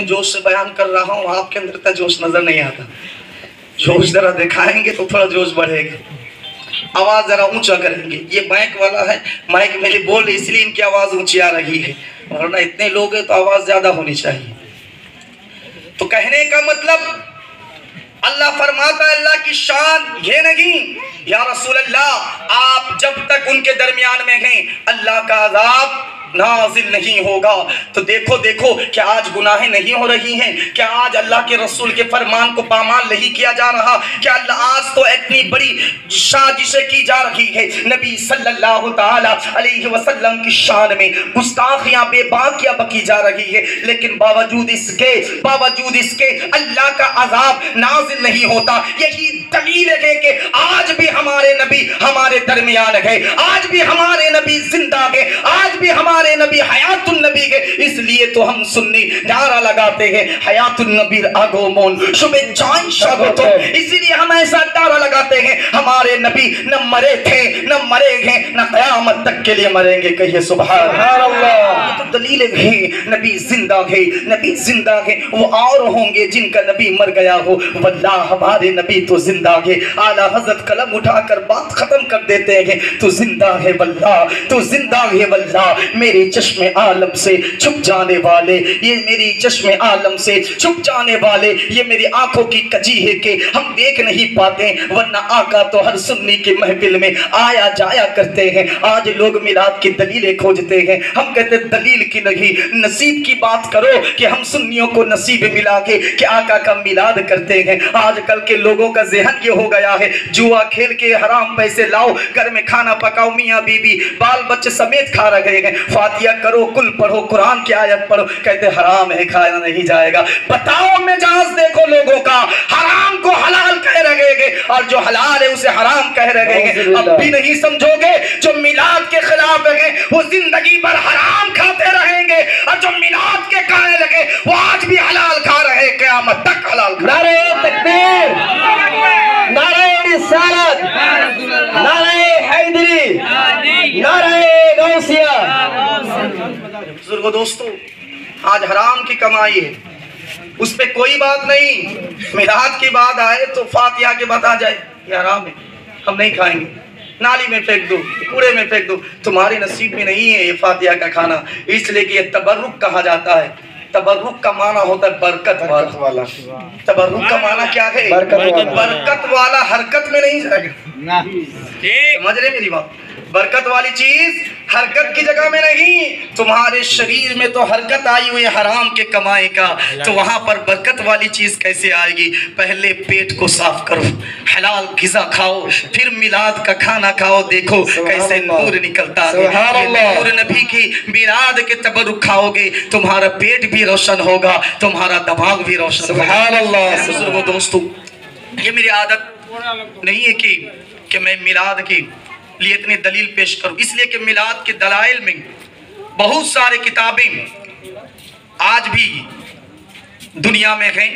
इतने जोश से बयान कर रहा हूँ, आपके अंदर इतना जोश नज़र नहीं आता। जोश जरा दिखाएँगे तो थोड़ा जोश बढ़ेगा। आवाज़ जरा ऊँचा करेंगे। ये माइक वाला है माइक मेरे बोल, इसलिए इनकी आवाज़ ऊँची आ रही है। वरना इतने लोग हैं तो आवाज़ ज़्यादा होनी चाहिए। तो कहने का मतलब अल्लाह फरमाता है, अल्लाह की शान ये नहीं। या रसूल अल्लाह आप जब तक उनके दरमियान में हैं, अल्लाह का अजाब नाजिल नहीं होगा। तो देखो देखो क्या आज गुनाहें नहीं हो रही हैं। क्या आज अल्लाह के रसूल के फरमान को पामाल नहीं किया जा रहा? क्या अल्लाह आज तो इतनी बड़ी साजिशें की जा रही है? नबी सल्लल्लाहु अलैहि वसल्लम की शान में गुस्ताखियाँ, बेबाकियाँ बकी जा रही है। लेकिन बावजूद इसके बावजूद इसके अल्लाह का अजाब नाजिल नहीं होता। यही दलील है कि आज भी हमारे नबी हमारे दरमियान है। आज भी हमारे नबी ज़िंदा है। आज भी हमारे नबी हयातुल नबी है इसलिए तो हम सुन्नी नारा लगाते हैं। हयातुल नबी आगोमोन शुभेच्छाएँ स्वागतम इसीलिए हम ऐसा नारा लगाते हैं। हमारे नबी न मरे थे न मरे हैं न कयामत तक के लिए मरेंगे कहिए अल्लाह तो दलील है नबी ज़िंदा है नबी ज़िंदा है। वो और होंगे जिनका नबी मर गया हो। वल्लाह हमारे नबी तो ज़िंदा है। आला हज़रत कलम उठाकर बात खत्म कर देते हैं। तू ज़िंदा है वल्लाह तू ज़िंदा है वल्लाह। मेरे चश्मे आलम से छुप जाने वाले, ये मेरी चश्मे आलम से छुप जाने वाले, ये मेरी आँखों की कजी है कि हम देख नहीं पाते, वरना आका तो हर सुन्नी के महफिल में आया जाया करते हैं। आज लोग मिलाद की दलीलें खोजते हैं। हम कहते दलील की नहीं, नसीब की बात करो कि हम सुन्नियों को नसीब मिला के, कि आका का मिलाद करते हैं। आजकल के लोगों का जहन ये हो गया है, जुआ खेल के हराम पैसे लाओ, घर में खाना पकाओ, मियाँ बीबी, बाल बच्चे समेत खा रहे हैं। फातिया करो कुल पढ़ो कुरान की आयत पढ़ो। कहते हराम है खाया नहीं जाएगा। बताओ मिजाज देखो लोगों का हराम को हलाल कह रहे और जो हलाल है उसे हराम कह रहे अब भी नहीं समझोगे जो मिलाद के खिलाफ है वो ज़िंदगी भर हराम खाते रहेंगे और जो मिलाद के कायल है वो आज भी हलाल खा रहे हैं क्यामत तक हलाल नारे तकबीर नारे रिसालत नारे हैदरी नारे गौसिया बुजुर्गो दोस्तों आज हराम की कमाई है। उस पे कोई बात नहीं। मिलाद की बात आए तो फातिया के बाद आ जाए। ये हराम है। हम नहीं खाएँगे। नाली में फेंक दो कूड़े में फेंक दो। तुम्हारे नसीब में नहीं है ये फातिया का खाना। इसलिए कि ये तबर्रुक कहा जाता है। तबर्रुक का माना होता है बरकत वाला। वाला। तबर्रुक का माना क्या है? बरकत वाला। बरकत वाला हरकत में नहीं जाएगा। समझ रहे मेरी बात? बरकत वाली चीज़ हरकत की जगह में नहीं। तुम्हारे शरीर में तो हरकत आई हुई हराम के कमाए का। तो वहाँ पर बरकत वाली चीज़ कैसे आएगी? पहले पेट को साफ़ करो हलाल गिजा खाओ फिर मिलाद का खाना खाओ देखो कैसे नूर निकलता है। नूर नबी की मिलाद के तबरुक खाओगे तुम्हारा पेट भी रोशन होगा तुम्हारा दिमाग भी रोशन होगा। दोस्तों ये मेरी आदत नहीं है कि कि मैं मिलाद की लिए इतनी दलील पेश करूँ। इसलिए कि मिलाद के दलाइल में बहुत सारे किताबें आज भी दुनिया में हैं।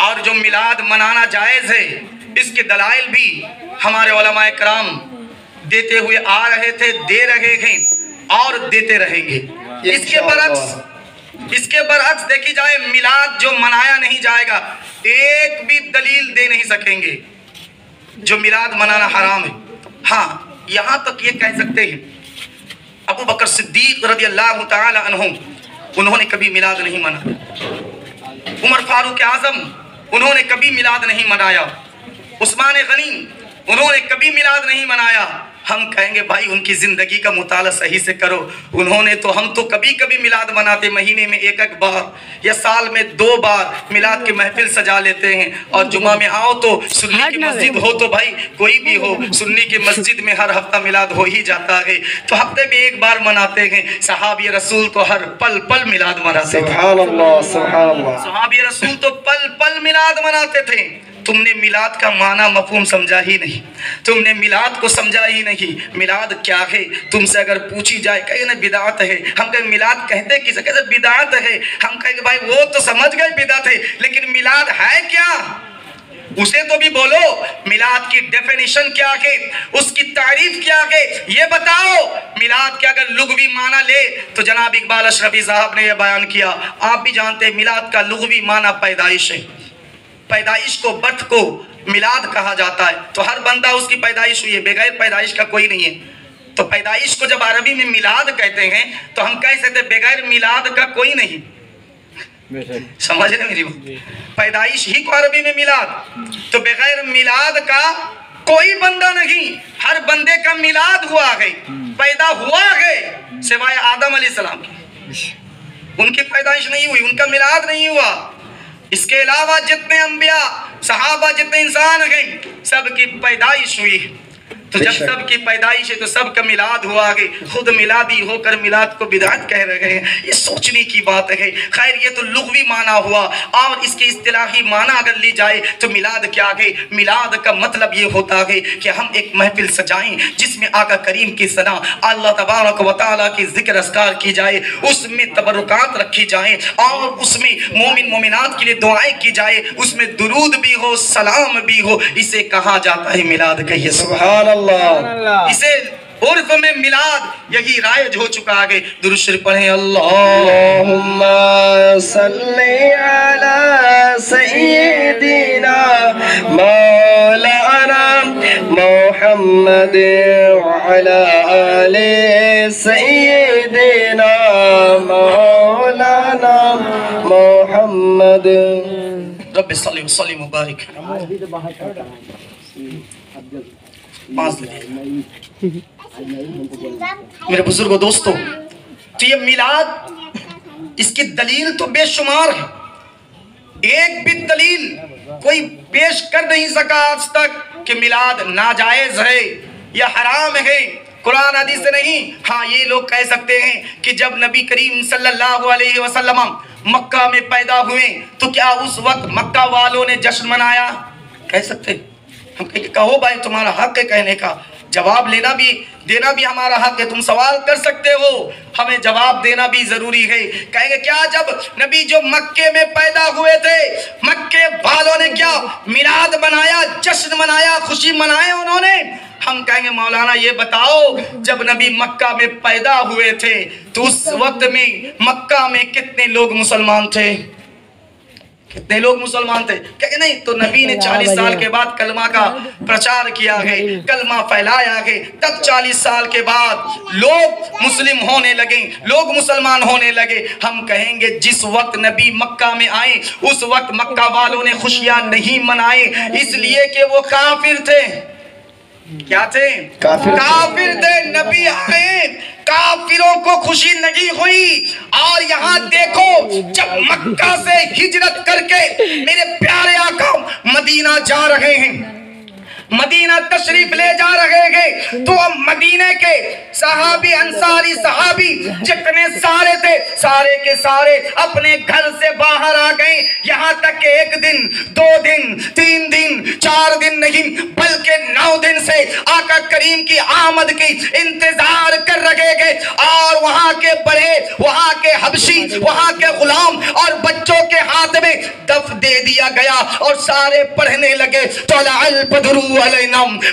और जो मिलाद मनाना जायज़ है इसके दलाइल भी हमारे उलमाए कराम देते हुए आ रहे थे दे रहे हैं और देते रहेंगे। इसके बरक्स इसके बरक्स देखी जाए मिलाद जो मनाया नहीं जाएगा एक भी दलील दे नहीं सकेंगे। जो मिलाद मनाना हराम है। हाँ यहाँ तक ये कह सकते हैं। अबू बकर सिद्दीक रज़ी अल्लाह उन्होंने कभी मिलाद नहीं मनाया उमर फारूक आज़म, उन्होंने कभी मिलाद नहीं मनाया। उस्मान गनी, उन्होंने कभी मिलाद नहीं मनाया। हम कहेंगे भाई उनकी ज़िंदगी का मुताला सही से करो। उन्होंने तो हम तो कभी कभी मिलाद मनाते महीने में एक एक बार या साल में दो बार मिलाद की महफिल सजा लेते हैं। और जुमा में आओ तो सुन्नी की मस्जिद हो तो भाई कोई भी हो सुन्नी की मस्जिद में हर हफ़्ता मिलाद हो ही जाता है। तो हफ़्ते में एक बार मनाते हैं। सहाबी रसूल तो हर पल पल मिलाद मनाते थे सुभान अल्लाह सहाबी रसूल तो पल पल मिलाद मनाते थे। तुमने मिलाद का माना मफहूम समझा ही नहीं। तुमने मिलाद को समझा ही नहीं। मिलाद क्या है? तुमसे अगर पूछी जाए, कहे ना बिदात है। हम कहें मिलाद कहते किसे? कहते बिदात है। हम कहेंगे भाई, वो तो समझ गए बिदात है, लेकिन मिलाद है क्या? उसे तो भी बोलो, मिलाद की डेफिनेशन क्या है? उसकी तारीफ़ क्या है? ये बताओ। मिलाद के अगर लुगवी माना ले तो जनाब इकबाल अशरफी साहब ने यह बयान किया। आप भी जानते हैं, मिलाद का लुगवी माना पैदाइश है। पैदाइश को बर्थ को मिलाद कहा जाता है। तो हर बंदा उसकी पैदाइश हुई है बगैर पैदाइश का कोई नहीं है। तो पैदाइश को जब अरबी में मिलाद कहते हैं तो हम कह सकते बगैर मिलाद का कोई नहीं। समझ रहे मेरी बात? पैदाइश ही को अरबी में मिलाद। तो बगैर मिलाद का कोई बंदा नहीं हर बंदे का मिलाद हुआ है पैदा हुआ है सिवाय आदम सलाम की। उनकी पैदाइश नहीं हुई उनका मिलाद नहीं हुआ। इसके अलावा जितने अम्बिया सहाबा जितने इंसान हैं सबकी पैदाइश हुई है। तो जब बेशक। सबकी पैदाइश है तो सब का मिलाद हुआ है खुद मिलादी होकर मिलाद को बिदात कह रहे हैं। ये सोचने की बात है। खैर ये तो लुगवी माना हुआ। और इसके इस्तिलाही माना अगर ली जाए तो मिलाद क्या है मिलाद का मतलब ये होता है कि हम एक महफिल सजाएँ जिसमें आका करीम की सना अल्लाह तबारक व की ज़िक्र अस्कार की जाए उसमें तबरुकात रखी जाए और उसमें मोमिन मोमिनात के लिए दुआएँ की जाए उसमें दुरूद भी हो सलाम भी हो इसे कहा जाता है मिलाद कहिए सुबह अल्लाह इसे उर्फ़ में मिलाद यही रायज हो चुका आगे। दुरुश्र पढ़े अल्लाह अल्लाहुम्मा सल्ली अला सय्यिदिना मौलाना मुहम्मद व अला आले मौलाना मुहम्मद। रब सल्लि व सल्लिम बारिक मेरे बुज़ुर्गों दोस्तों तो ये मिलाद इसकी दलील तो बेशुमार है। एक भी दलील कोई पेश कर नहीं सका आज तक कि मिलाद नाजायज है या हराम है। कुरान हदीस से नहीं। हाँ ये लोग कह सकते हैं कि जब नबी करीम सल्लल्लाहु अलैहि वसल्लम मक्का में पैदा हुए तो क्या उस वक्त मक्का वालों ने जश्न मनाया? कह सकते हैं। हम कहो भाई, तुम्हारा हक है कहने का। जवाब लेना भी, देना भी हमारा हक है। तुम सवाल कर सकते हो। हमें जवाब देना भी ज़रूरी है। कहेंगे, क्या जब नबी जो मक्के में पैदा हुए थे, मक्के वालों ने क्या मिलाद मनाया, जश्न मनाया, खुशी मनाए उन्होंने? हम कहेंगे, मौलाना, ये बताओ, जब नबी मक्का में पैदा हुए थे तो उस वक्त में मक्का में कितने लोग मुसलमान थे? कितने लोग मुसलमान थे? कहे नहीं तो नबी ने चालीस साल के बाद कलमा का प्रचार किया है कलमा फैलाया है। तब चालीस साल के बाद लोग मुस्लिम होने लगे लोग मुसलमान होने लगे। हम कहेंगे जिस वक्त नबी मक्का में आए उस वक्त मक्का वालों ने खुशियाँ नहीं मनाए इसलिए कि वो काफिर थे। क्या थे? काफिर थे। काफिर थे नबी आए काफिरों को खुशी नहीं हुई। और यहाँ देखो, जब मक्का से हिजरत करके मेरे प्यारे आका मदीना जा रहे हैं। मदीना तशरीफ़ ले जा रहे हैं। तो मदीने के सहाबी, अंसारी सहाबी जितने सारे थे, सारे के सारे अपने घर से बाहर आ गए। यहाँ तक कि एक दिन, दो दिन, तीन दिन, चार दिन नहीं, बल्कि नौ दिन से आका करीम की आमद की इंतज़ार कर रहे थे और वहाँ के बड़े, वहाँ के हबशी, वहाँ के गुलाम और बच्चों के हाथ में दफ दे दिया गया और सारे पढ़ने लगे। तोलाल बदरू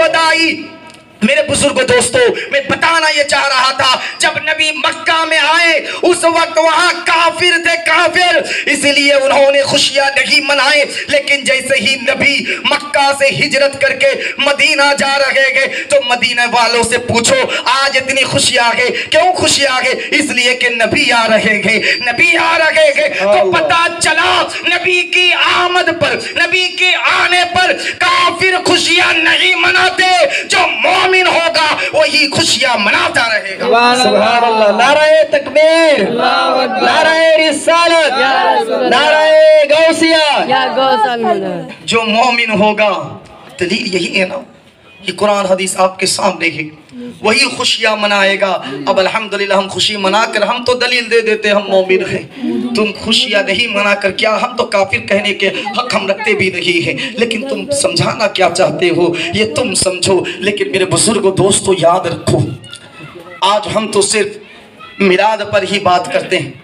वदाई मेरे बुज़ुर्ग दोस्तों मैं बताना ये चाह रहा था जब नबी मक्का में आए उस वक्त वहाँ काफिर थे काफिर। इसलिए उन्होंने खुशियाँ नहीं मनाए लेकिन जैसे ही नबी मक्का से हिजरत करके मदीना जा रहे हैं तो मदीना वालों से पूछो आज इतनी खुशियाँ है क्यों खुशियाँ है इसलिए कि नबी आ रहे हैं नबी आ रहे हैं तो पता चला नबी की आमद पर नबी के आने पर काफिर खुशियाँ नहीं मनाते जो मोमिन होगा वही खुशियाँ मनाता रहेगा। नाराय अल्लाह। नाराए तकबीर। नाराय रिसालत। नाराय गौसिया। जो मोमिन होगा दलील यही है ना। ये कुरान हदीस आपके सामने है। वही खुशियाँ मनाएगा। अब अल्हम्दुलिल्लाह हम खुशी मनाकर हम तो दलील दे देते हम मोमिन हैं। तुम खुशियाँ नहीं मनाकर क्या हम तो काफिर कहने के हक हम रखते भी नहीं हैं। लेकिन तुम समझाना क्या चाहते हो, ये तुम समझो। लेकिन मेरे बुज़ुर्गों, दोस्तों, याद रखो। आज हम तो सिर्फ़ मिलाद पर ही बात करते हैं।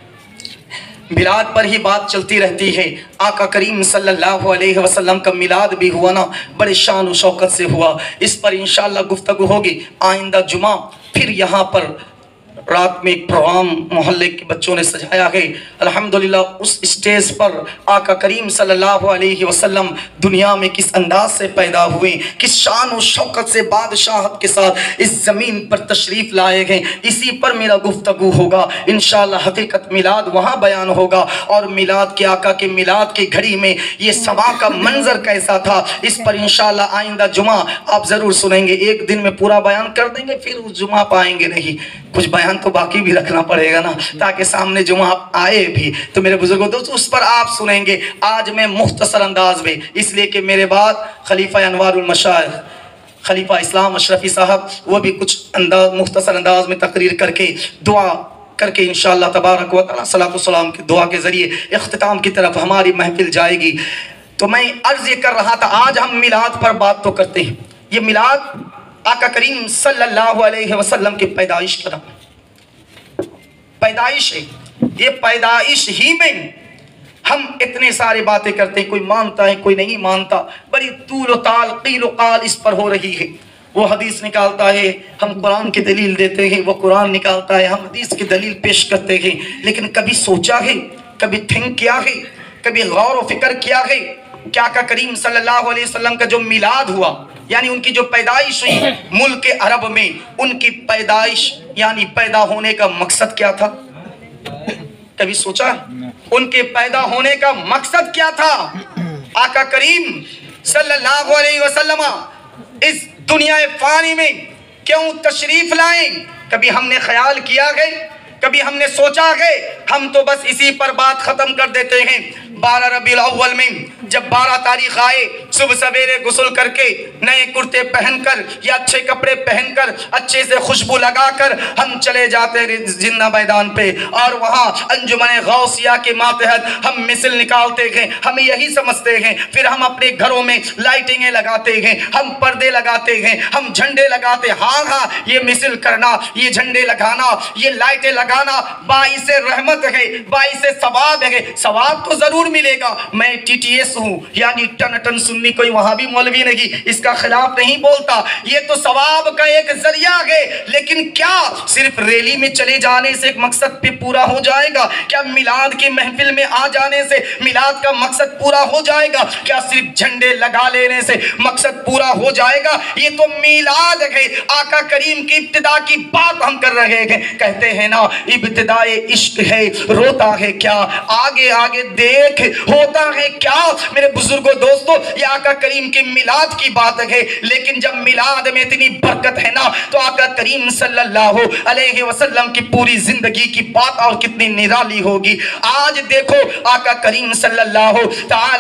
मिलाद पर ही बात चलती रहती है। आका करीम सल्लल्लाहु अलैहि वसल्लम का मिलाद भी हुआ ना, बड़े शान शौकत से हुआ। इस पर इंशाल्लाह गुफ्तगु होगी। आइंदा जुमा, फिर यहाँ पर रात में एक प्रोग्राम मोहल्ले के बच्चों ने सजाया है। अल्हम्दुलिल्लाह, उस स्टेज पर आका करीम सल्लल्लाहु अलैहि वसल्लम दुनिया में किस अंदाज से पैदा हुए, किस शान और शौकत से बादशाहत के साथ इस ज़मीन पर तशरीफ़ लाए गए, इसी पर मेरा गुफ्तगु होगा। इन हकीकत मिलाद वहाँ बयान होगा और मिलाद के आका के मिलाद की घड़ी में ये समा का मंजर कैसा था, इस पर इन आइंदा जुमा आप ज़रूर सुनेंगे। एक दिन में पूरा बयान कर देंगे, फिर उस जुमा पाएँगे नहीं। कुछ बयान तो बाकी भी रखना पड़ेगा ना, ताकि सामने जुमा आप आए भी तो मेरे बुज़ुर्गों, दोस्तों, उस पर आप सुनेंगे, आज मैं मुख्तसर अंदाज में, इसलिए कि मेरे बाद खलीफा अनवारुल मशाइख खलीफा इस्लाम अशरफी साहब, वो भी कुछ अंदाज, मुख्तसर अंदाज में तकरीर करके, दुआ करके इन शाह तबारक वसलाम की दुआ के ज़रिए अख्ताम की तरफ़ हमारी महफिल जाएगी। तो मैं अर्ज़ ये कर रहा था, आज हम मिलाद पर बात तो करते हैं। ये मिलाद आका करीम सल्लल्लाहु अलैहि वसल्लम की पैदाइश का नाम पैदाइश है। ये पैदाइश ही में हम इतने सारे बातें करते हैं, कोई मानता है, कोई नहीं मानता। बड़ी तूल ताल, कील काल इस पर हो रही है। वो हदीस निकालता है, हम कुरान की दलील देते हैं, वो कुरान निकालता है, हम हदीस की दलील पेश करते हैं। लेकिन कभी सोचा है, कभी थिंक किया है, कभी गौर व फ़िक्र किया है क्या का करीम सल्लल्लाहु अलैहि वसल्लम का जो मिलाद हुआ, यानी उनकी जो पैदाइश हुई मुल्क अरब में, उनकी पैदाइश, यानी पैदा होने का मकसद क्या था? कभी सोचा? उनके पैदा होने का मकसद क्या था? आका करीम सल्लल्लाहु अलैहि वसल्लम, इस दुनिया फानी में क्यों तशरीफ़ लाए? कभी हमने ख्याल किया है? कभी हमने सोचा है? हम तो बस इसी पर बात खत्म कर देते हैं। बारह रबी अव्वल में, जब बारह तारीख आए, सुबह सवेरे गुसल करके नए कुर्ते पहनकर या अच्छे कपड़े पहनकर अच्छे से खुशबू लगाकर हम चले जाते ज़िंदा मैदान पे। और वहाँ अंजुमन गौसिया के मातहत हम मिसिल निकालते हैं, हम यही समझते हैं। फिर हम अपने घरों में लाइटिंगें लगाते हैं, हम पर्दे लगाते हैं, हम झंडे लगाते हाँ हाँ ये मिसिल करना, ये झंडे लगाना, ये लाइटें लगाना बाईस रहमत है, बाईस सवाब है। सवाब तो ज़रूर ज़रूर मिलेगा। मैं टीटीएस हूँ। यानी टन टन सुन्नी कोई वहाँ भी मौलवी नहीं। इसका खिलाफ नहीं बोलता। ये तो सवाब का एक ज़रिया है। लेकिन क्या सिर्फ़ रैली में चले जाने से एक मकसद पे पूरा हो जाएगा? क्या मिलाद के महफिल में आ जाने से मिलाद का मकसद पूरा हो जाएगा? क्या सिर्फ़ झंडे लगा लेने से मकसद पूरा हो जाएगा? ये तो मिलाद है। आका करीम की इब्तदा की बात हम कर रहे हैं। कहते हैं ना, इब्तदाए इश्क है, रोता है क्या? आगे आगे देख होता है क्या? मेरे बुज़ुर्गों, दोस्तों, ये आका करीम के मिलाद की बात है, लेकिन जब मिलाद में इतनी बरकत है ना तो आका करीम सल्लल्लाहु अलैहि वसल्लम की पूरी ज़िंदगी की बात और कितनी निराली होगी। आज देखो, आका करीम सल्लल्लाहु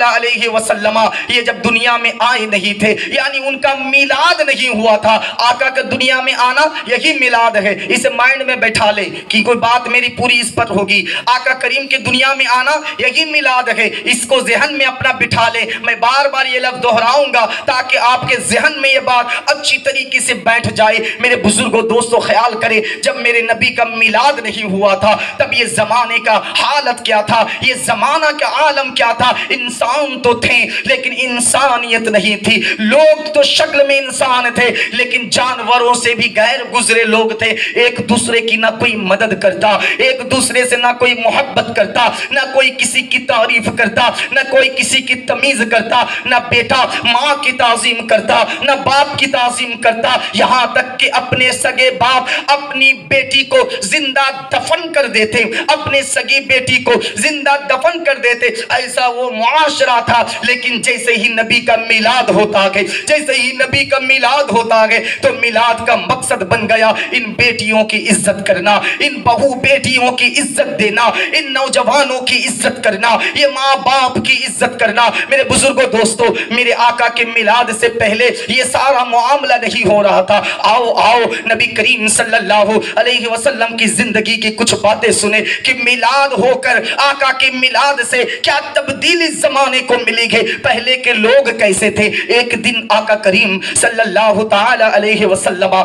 अलैहि वसल्लम, ये जब दुनिया में आए नहीं थे, यानी उनका मिलाद नहीं हुआ था, आका का दुनिया में आना यही मिलाद है। इसे माइंड में बैठा ले कि कोई बात मेरी पूरी इस पर होगी। आका करीम के दुनिया में आना यही मिलाद रहे, इसको जहन में अपना बिठा ले। मैं बार बार ये लफ्ज दोहराऊँगा ताकि आपके जहन में ये बात अच्छी तरीके से बैठ जाए। मेरे बुज़ुर्गों, दोस्तों, ख्याल करें, जब मेरे नबी का मिलाद नहीं हुआ था, तब ये जमाने का हालत क्या था? ये जमाना का आलम क्या था? इंसान तो थे, लेकिन इंसानियत नहीं थी। लोग तो शक्ल में इंसान थे, लेकिन जानवरों से भी गैर गुजरे लोग थे। एक दूसरे की ना कोई मदद करता, एक दूसरे से ना कोई मोहब्बत करता, ना कोई किसी की तारीफ़ तारीफ़ करता, न कोई किसी की तमीज करता, न बेटा माँ की ताजीम करता, न बाप की ताजीम करता। यहाँ तक कि अपने सगे बाप अपनी बेटी को ज़िंदा दफन कर देते, अपने सगी बेटी को ज़िंदा दफन कर देते। ऐसा वो मुआशरा था, लेकिन जैसे ही नबी का मिलाद होता गए जैसे ही नबी का मिलाद होता गए तो मिलाद का मकसद बन गया इन बेटियों की इज़्ज़त करना, इन बहु बेटियों की इज़्ज़त देना, इन नौजवानों की इज़्ज़त करना। ये माँ बाप की इज़्ज़त करना। मेरे बुजुर्गो, दोस्तों, मेरे आका के मिलाद से पहले ये सारा मामला नहीं हो रहा था। आओ आओ, नबी करीम सल्लल्लाहु अलैहि वसल्लम की ज़िंदगी की कुछ बातें सुने कि मिलाद होकर, आका के मिलाद से क्या तब्दीली जमाने को मिली है पहले के लोग कैसे थे? एक दिन आका करीम सल्लल्लाहु ताला अलैहि वसल्लम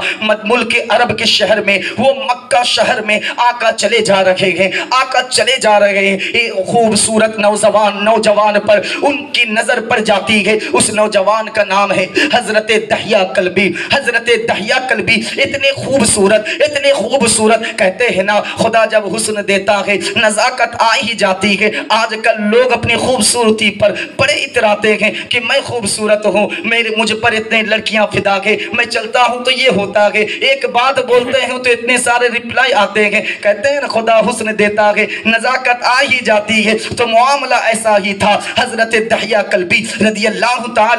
मुल्क अरब के शहर में, वो मक्का शहर में आका चले जा रहे हैं। आका चले जा रहे हैं। खूबसूरत नौजवान नौजवान पर उनकी नज़र पड़ जाती है। उस नौजवान का नाम है हज़रत दहिया कलबी। हज़रत दहिया कलबी इतने खूबसूरत इतने खूबसूरत कहते हैं ना, खुदा जब हुस्न देता है, नजाकत आ ही जाती है। आजकल लोग अपनी खूबसूरती पर बड़े इतराते हैं कि मैं खूबसूरत हूँ, मेरे मुझ पर इतने लड़कियाँ फिदा है, मैं चलता हूँ तो ये होता है। एक बात बोलते हैं तो इतने सारे रिप्लाई आते हैं। कहते हैं ना, खुदा हुस्न देता है, नजाकत आ ही जाती है। तो मामला ऐसा ही था। हज़रत दहिया कलबी रदी अल्लाह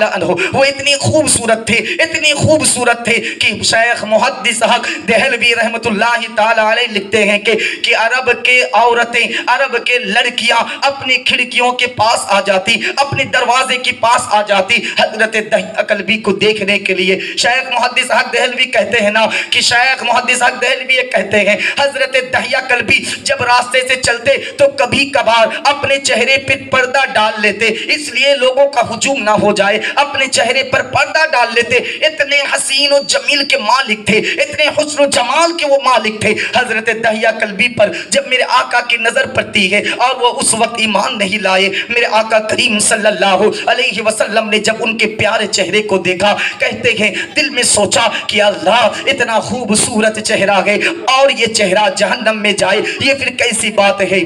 अन्हु, वो इतनी खूबसूरत थे, इतनी खूबसूरत थे कि शेख मुहद्दिस हक दहलवी रहमतुल्लाह ताला लिखते हैं कि कि अरब के औरतें, अरब के लड़कियाँ अपनी खिड़कियों के पास आ जाती, अपने दरवाजे के पास आ जाती। हज़रत दहिया कलबी को देखने के लिए शेख मुहद्दिस हक दहलवी कहते हैं ना, कि शेख मुहद्दिस हक दहलवी कहते हैं, हज़रत दहिया कलबी, जब रास्ते से चलते तो कभी कभार अपने चेहरे पर पर्दा डाल लेते, इसलिए लोगों का हुजूम ना हो जाए। अपने चेहरे पर पर्दा डाल लेते, इतने हसीन और जमील के मालिक थे, इतने हुस्न जमाल के वो मालिक थे। हज़रत दहिया कलबी पर जब मेरे आका की नज़र पड़ती है, और वो उस वक्त ईमान नहीं लाए, मेरे आका करीम सल्लल्लाहु अलैहि वसल्लम ने जब उनके प्यारे चेहरे को देखा, कहते हैं, दिल में सोचा कि अल्लाह, इतना खूबसूरत चेहरा है, और ये चेहरा जहन्नम में जाए, ये फिर कैसी बात है?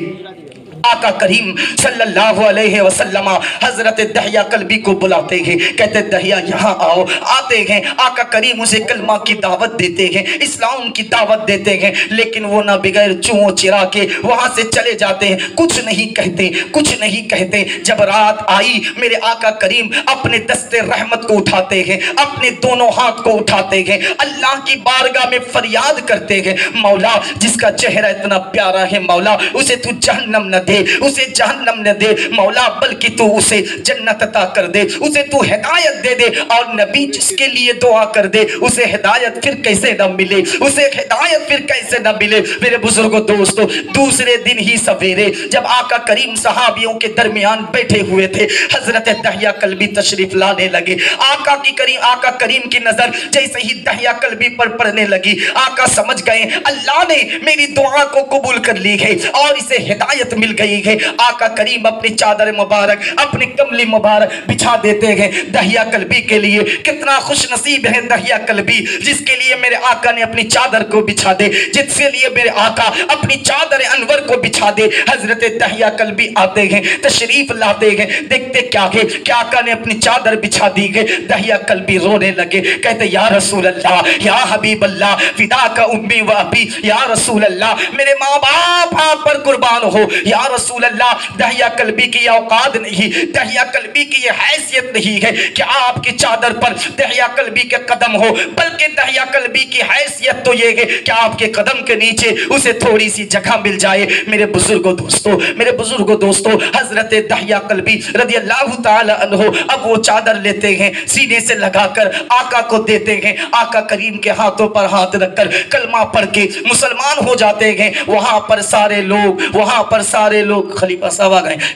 आका करीम सल्लल्लाहु अलैहि वसल्लम हज़रत दहिया कलबी को बुलाते हैं। कहते, दहिया, यहाँ आओ। आते हैं। आका करीम उसे कलमा की दावत देते हैं, इस्लाम की दावत देते हैं, लेकिन वो ना बगैर चुओ चिरा के वहाँ से चले जाते हैं। कुछ नहीं कहते, कुछ नहीं कहते। जब रात आई, मेरे आका करीम अपने दस्ते रहमत को उठाते हैं, अपने दोनों हाथ को उठाते हैं। अल्लाह की बारगाह में फरियाद करते हैं। मौला, जिसका चेहरा इतना प्यारा है, मौला, उसे तू जहन्नम न दे, उसे जहन्नम न दे। मौला बल्कि तू उसे जन्नत अता कर दे, उसे तू हिदायत दे दे और नबी जिसके लिए दुआ कर दे, उसे हिदायत फिर कैसे न मिले, उसे हिदायत फिर कैसे न मिले। मेरे बुज़ुर्गों, दोस्तों, दूसरे दिन ही सवेरे जब आका करीम सहाबियों के दरमियान बैठे हुए थे, हज़रत दहिया कलबी तशरीफ़ लाने लगे। आका की करीम, आका करीम की नज़र जैसे ही दहिया कलबी पर पड़ने लगी, आका समझ गए, अल्लाह ने मेरी दुआ को कबूल कर ली है और इसे हिदायत मिल गई है। आका करीम अपनी चादर मुबारक, अपनी कमली मुबारक बिछा देते हैं दहिया कलबी के लिए। कितना खुश नसीब है दहिया कलबी, जिसके लिए मेरे आका ने अपनी चादर को बिछा दे, जिसके लिए मेरे आका अपनी चादर अनवर को बिछा दे। हज़रत दहिया कलबी आते हैं, तशरीफ़ लाते हैं, देखते क्या है? क्या आका ने अपनी चादर बिछा दी है? दहिया कलबी रोने लगे, कहते, या रसूल अल्लाह या हबीब अल्लाह फिदा का उम्मी व या रसूल अल्लाह मेरे माँ बाप आप पर कुर्बान हो, या रसूल अल्लाह दहिया कलबी की औकात नहीं, दहिया कलबी की ये हैसियत नहीं है कि आपकी चादर पर दहिया कलबी के कदम हो, बल्कि दहिया कलबी की हैसियत तो ये है कि आपके कदम के नीचे उसे थोड़ी सी जगह मिल जाए। मेरे बुज़ुर्गों दोस्तों, मेरे बुज़ुर्गों दोस्तों, हज़रत दहिया कलबी रदी अल्लाह अन्हो, अब वो चादर लेते हैं, सीने से लगाकर आका को देते हैं, आका करीम के हाथों पर हाथ रखकर कलमा पढ़ के मुसलमान हो जाते हैं। वहाँ पर सारे लोग, वहाँ पर सारे सारे लोग खलीफा साहब आ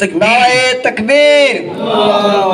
तकबीर। तकबीर।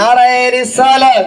नारे रिसालत।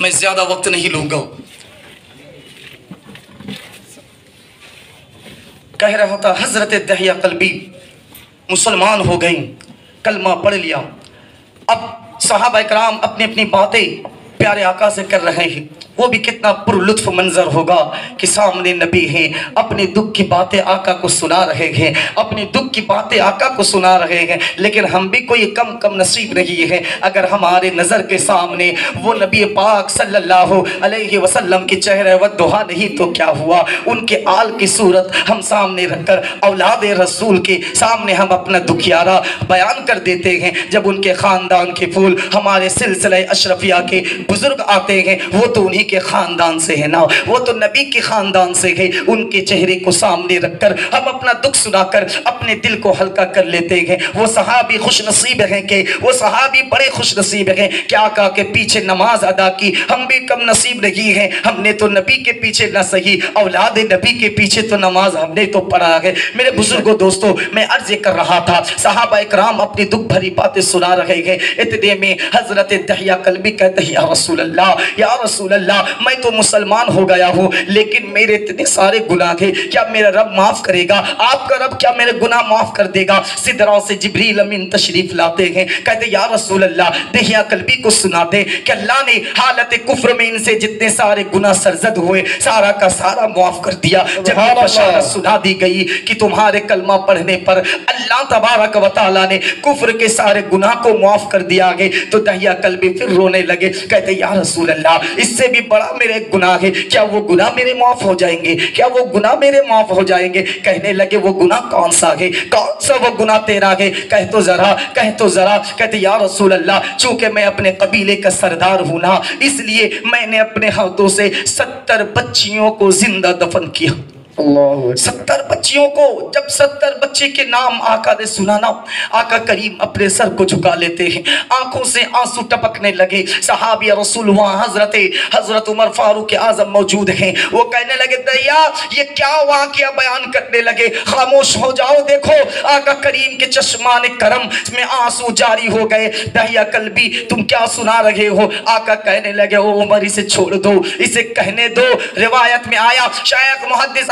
मैं ज़्यादा वक्त नहीं लूँगा। कह रहा था, हज़रत दहिया कलबी मुसलमान हो गई, कलमा पढ़ लिया। अब साहब कराम अपनी अपनी बातें प्यारे आका से कर रहे हैं। वो भी कितना पुरलुत्फ मंजर होगा कि सामने नबी हैं, अपने दुख की बातें आका को सुना रहे हैं, अपने दुख की बातें आका को सुना रहे हैं, लेकिन हम भी कोई कम कम नसीब नहीं है। अगर हमारे नज़र के सामने वो नबी पाक सल्लल्लाहु अलैहि वसल्लम के चेहरे व दुहा नहीं तो क्या हुआ? उनके आल की सूरत हम सामने रखकर औलाद रसूल के सामने हम अपना दुखियारा बयान कर देते हैं। जब उनके ख़ानदान के फूल हमारे सिलसिले अशरफिया के बुज़ुर्ग आते हैं, वो तो उन्हीं के ख़ानदान से है ना। वो तो नबी के ख़ानदान से है। उनके चेहरे को सामने रखकर हम अपना दुख सुनाकर अपने दिल को हल्का कर लेते हैं। वो सहाबी खुश नसीब हैं कि वो सहाबी बड़े खुश नसीब हैं। क्या कहा के पीछे नमाज़ अदा की, हम भी कम नसीब नहीं हैं। हमने तो नबी के पीछे न सही, औलाद नबी के पीछे तो नमाज़ हमने तो पढ़ा है। मेरे बुजुर्गो, दोस्तों, मैं अर्ज़ कर रहा था, साहबा इकराम अपनी दुख भरी बातें सुना रहे हैं। इतने में हज़रत दहिया कलबी कहते या रसूल अल्लाह या रसूल अल्लाह मैं तो मुसलमान हो गया हूँ लेकिन मेरे इतने सारे गुनाह थे क्या मेरा रब माफ़ करेगा? आपका रब क्या मेरे गुनाह माफ़ कर देगा? सिदरा से जिब्रील अमीन तशरीफ़ लाते हैं कहते या रसूल अल्लाह दहिया कलबी को सुनाते कि अल्लाह ने हालत कुफ्र में इनसे जितने सारे गुनाह सरजद हुए सारा का सारा माफ़ कर दिया। जब ये बशारत सुना दी गई कि तुम्हारे कलमा पढ़ने पर अल्लाह तबारक व तआला ने कुफ्र के सारे गुनाह को माफ़ कर दिया गए तो दहिया कलबी फिर रोने लगे कहते या रसूल अल्लाह इससे भी बड़ा मेरे गुनाह है। क्या वो गुनाह मेरे माफ़ हो जाएँगे? क्या वो गुनाह मेरे माफ़ हो जाएँगे? कहने लगे, वो गुनाह कौन सा है? कौन सा वो गुनाह तेरा है? कह तो जरा, कह तो जरा, कहते, या रसूल अल्लाह चूँकि मैं अपने कबीले का सरदार हूँ ना, इसलिए मैंने अपने हाथों से सत्तर बच्चियों को ज़िंदा दफन किया। सत्तर बच्चियों को, जब सत्तर बच्चे के नाम आका ने सुना ना आका करीम अपने सर को झुका लेते हैं। आँखों से आँसू टपकने लगे। सहाबी रसूल, वहाँ हज़रत हज़रत उमर फारूक आज़म मौजूद हैं। वो कहने लगे दैया ये क्या वाकया बयान करने लगे? खामोश हो जाओ, देखो, आका करीम के चश्मान करम में आँसू जारी हो गए। दहिया कलबी, तुम क्या सुना रहे हो? आका कहने लगे, ओ उमर, इसे छोड़ दो, इसे कहने दो। रिवायत में आया शायद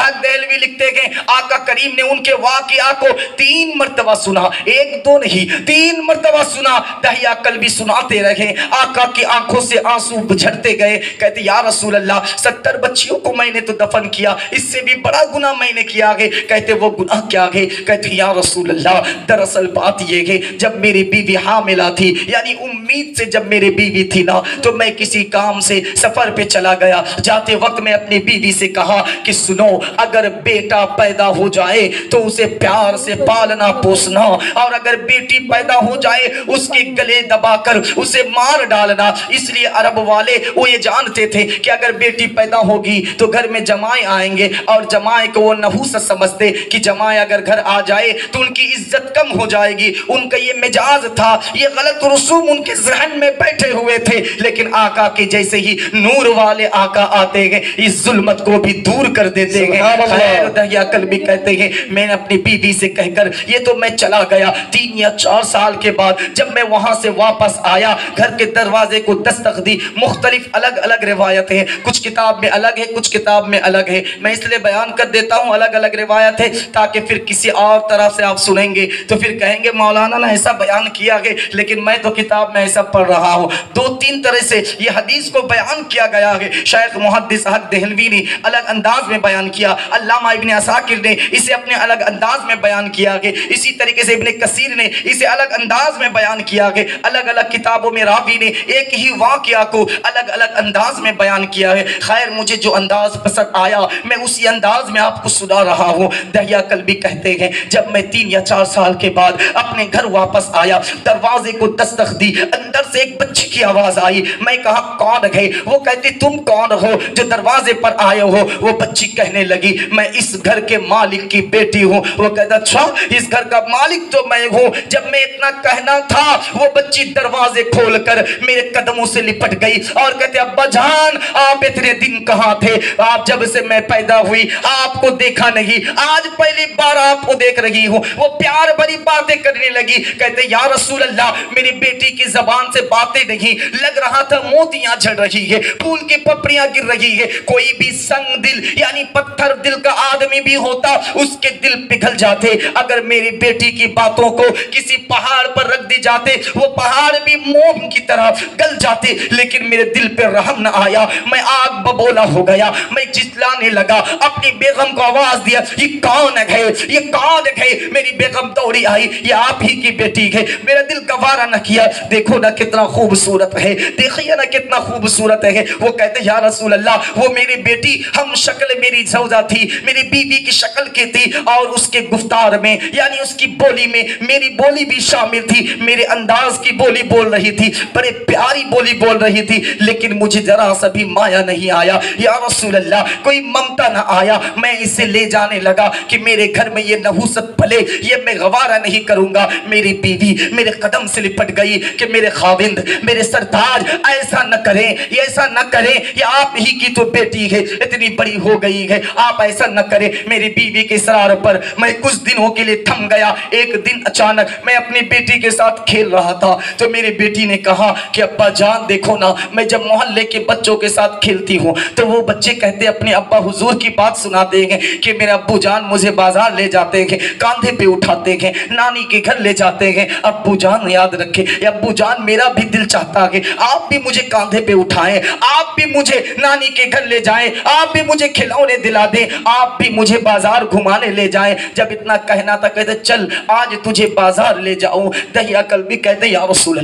मुहद्दिस देहलवी लिखते गए आका करीम ने उनके वाकया को तीन मर्तबा सुना, एक दो नहीं, तीन मर्तबा सुना, दहिया कल भी सुनाते रहे, आका की आँखों से आँसू झड़ते गए, कहते, या रसूल अल्लाह सत्तर बच्चियों को मैंने तो दफन किया, इससे भी बड़ा गुना मैंने किया है। कहते, वो गुनाह क्या है? कहते, या रसूल अल्लाह दरअसल बात ये है, जब मेरी बीवी हामिला थी, यानी उम्मीद से जब मेरी बीवी थी ना तो मैं किसी काम से सफ़र पे चला गया, जाते वक्त मैं अपनी बीवी से कहा कि, सुनो अगर बेटा पैदा हो जाए तो उसे प्यार से पालना, पोसना। और अगर बेटी पैदा हो जाए, उसके गले दबाकर उसे मार डालना। इसलिए अरब वाले, वो ये जानते थे कि अगर बेटी पैदा होगी तो घर में जमाए आएँगे। और जमाए को वो नहूस समझते कि जमाए अगर घर आ जाए तो उनकी इज़्ज़त कम हो जाएगी। उनका ये मिजाज था, ये गलत रसूम उनके जहन में बैठे हुए थे। लेकिन आका के जैसे ही नूर वाले आका आते हैं इस जुल्मत को भी दूर कर देते हैं सुभान अल्लाह। खैर दहिया कल भी कहते हैं मैंने अपनी बीवी से कहकर ये तो मैं चला गया। तीन या चार साल के बाद जब मैं वहाँ से वापस आया घर के दरवाजे को दस्तक दी मुख्तलिफ़ अलग अलग रिवायत है। कुछ किताब में अलग है कुछ किताब में अलग है। मैं इसलिए बयान कर देता हूँ अलग अलग रिवायत है ताकि फिर किसी और तरह से आप सुनेंगे। तो फिर कहेंगे मौलाना ने ऐसा बयान किया है लेकिन मैं तो किताब में ऐसा पढ़ रहा हूँ। दो तीन तरह से ये हदीस को बयान किया गया है। शायद मुहद्दिस हक दहलवी ने अलग अंदाज में बयान किया अल्लामा इब्ने असाकिर ने, इसे अपने अलग अंदाज में बयान किया है इसी तरीके से इब्ने कसीर ने इसे अलग अंदाज में बयान किया है अलग अलग किताबों में रावी ने एक ही वाकया को अलग अलग अंदाज में बयान किया है। खैर, मुझे जो अंदाज पसंद आया, मैं उसी अंदाज में आपको सुना रहा हूँ। दहिया कल भी कहते हैं, जब मैं तीन या चार साल के बाद अपने घर वापस आया, दरवाजे को दस्तक दी, अंदर से एक बच्ची की आवाज़ आई। मैं कहा, कौन है? वो कहती, तुम कौन हो जो दरवाजे पर आए हो? वो बच्ची कहने लगी मैं इस घर के मालिक की बेटी हूँ। वो कहता अच्छा इस घर का मालिक तो मैं हूँ। जब मैं इतना कहना था, वो बच्ची दरवाजे खोलकर मेरे कदमों से लिपट गई और कहते, अब्बा जान, आप इतने दिन कहाँ थे? आप जब से मैं पैदा हुई, आपको देखा नहीं। आज पहली बार आपको देख रही हूँ। वो प्यार भरी बातें करने लगी। कहते, या रसूल अल्लाह मेरी बेटी की जबान से बातें नहीं। लग रहा था मोतियाँ झड़ रही है, फूल की पपड़ियाँ गिर रही है। कोई भी संग दिल, यानी पत्थर दिल का आदमी भी होता, उसके दिल पिघल जाते। अगर मेरी बेटी की बातों को किसी पहाड़ पर रख दी जाते, वो पहाड़ भी मोम की तरह गल जाते, लेकिन मेरे दिल पे रहम न आया। मैं आग बबोला हो गया, मैं जिसलाने लगा, अपनी बेगम को आवाज़ दिया, ये कौन है? ये कौन है? मेरी बेगम दौड़ी आई, ये आप ही की बेटी है। मेरा दिल गवारा न किया। देखो ना कितना खूबसूरत है। देखिए ना कितना खूबसूरत है। वो कहते, या रसूल अल्लाह वो मेरी बेटी, हम शक्ल मेरी सौजा थी, मेरी बीवी की शक्ल की थी, और उसके गुफ्तार में, यानी उसकी बोली में, मेरी बोली भी शामिल थी, मेरे अंदाज की बोली बोल रही थी, बड़े प्यारी बोली बोल रही थी, लेकिन मुझे जरा सा भी माया नहीं आया। या रसूल अल्लाह कोई ममता ना आया। मैं इसे ले जाने लगा कि मेरे घर में ये नहुसत पले ये मैं गवारा नहीं करूँगा। मेरी बीवी मेरे कदम से लिपट गई कि मेरे खाविंद मेरे सरताज ऐसा न करें, ये ऐसा न करें, ये आप ही की तो बेटी है, इतनी बड़ी हो गई है, आप ऐसा न करें। मेरी बीवी के सरार पर मैं कुछ दिनों के लिए थम गया। एक दिन अचानक मैं अपनी बेटी के साथ खेल रहा था तो मेरी बेटी ने कहा कि, अब्बा, जान देखो ना, मैं जब मोहल्ले के बच्चों के साथ खेलती हूँ तो वो बच्चे कहते अपने अब्बा हुजूर की बात सुनाते हैं कि मेरे अब्बू जान मुझे बाज़ार ले जाते हैं, कांधे पे उठाते हैं, नानी के घर ले जाते हैं। अब्बू जान याद रखे। या अब्बू जान मेरा भी दिल चाहता है आप भी मुझे कांधे पे उठाएँ, आप भी मुझे नानी के घर ले जाएँ, आप भी मुझे खिलौने दिला दें, आप भी मुझे बाज़ार घुमाने ले जाएँ। जब इतना कहना था, कहते, चल, आज तुझे बाज़ार ले जाऊँ। दहिया कल भी कहते, या रसूल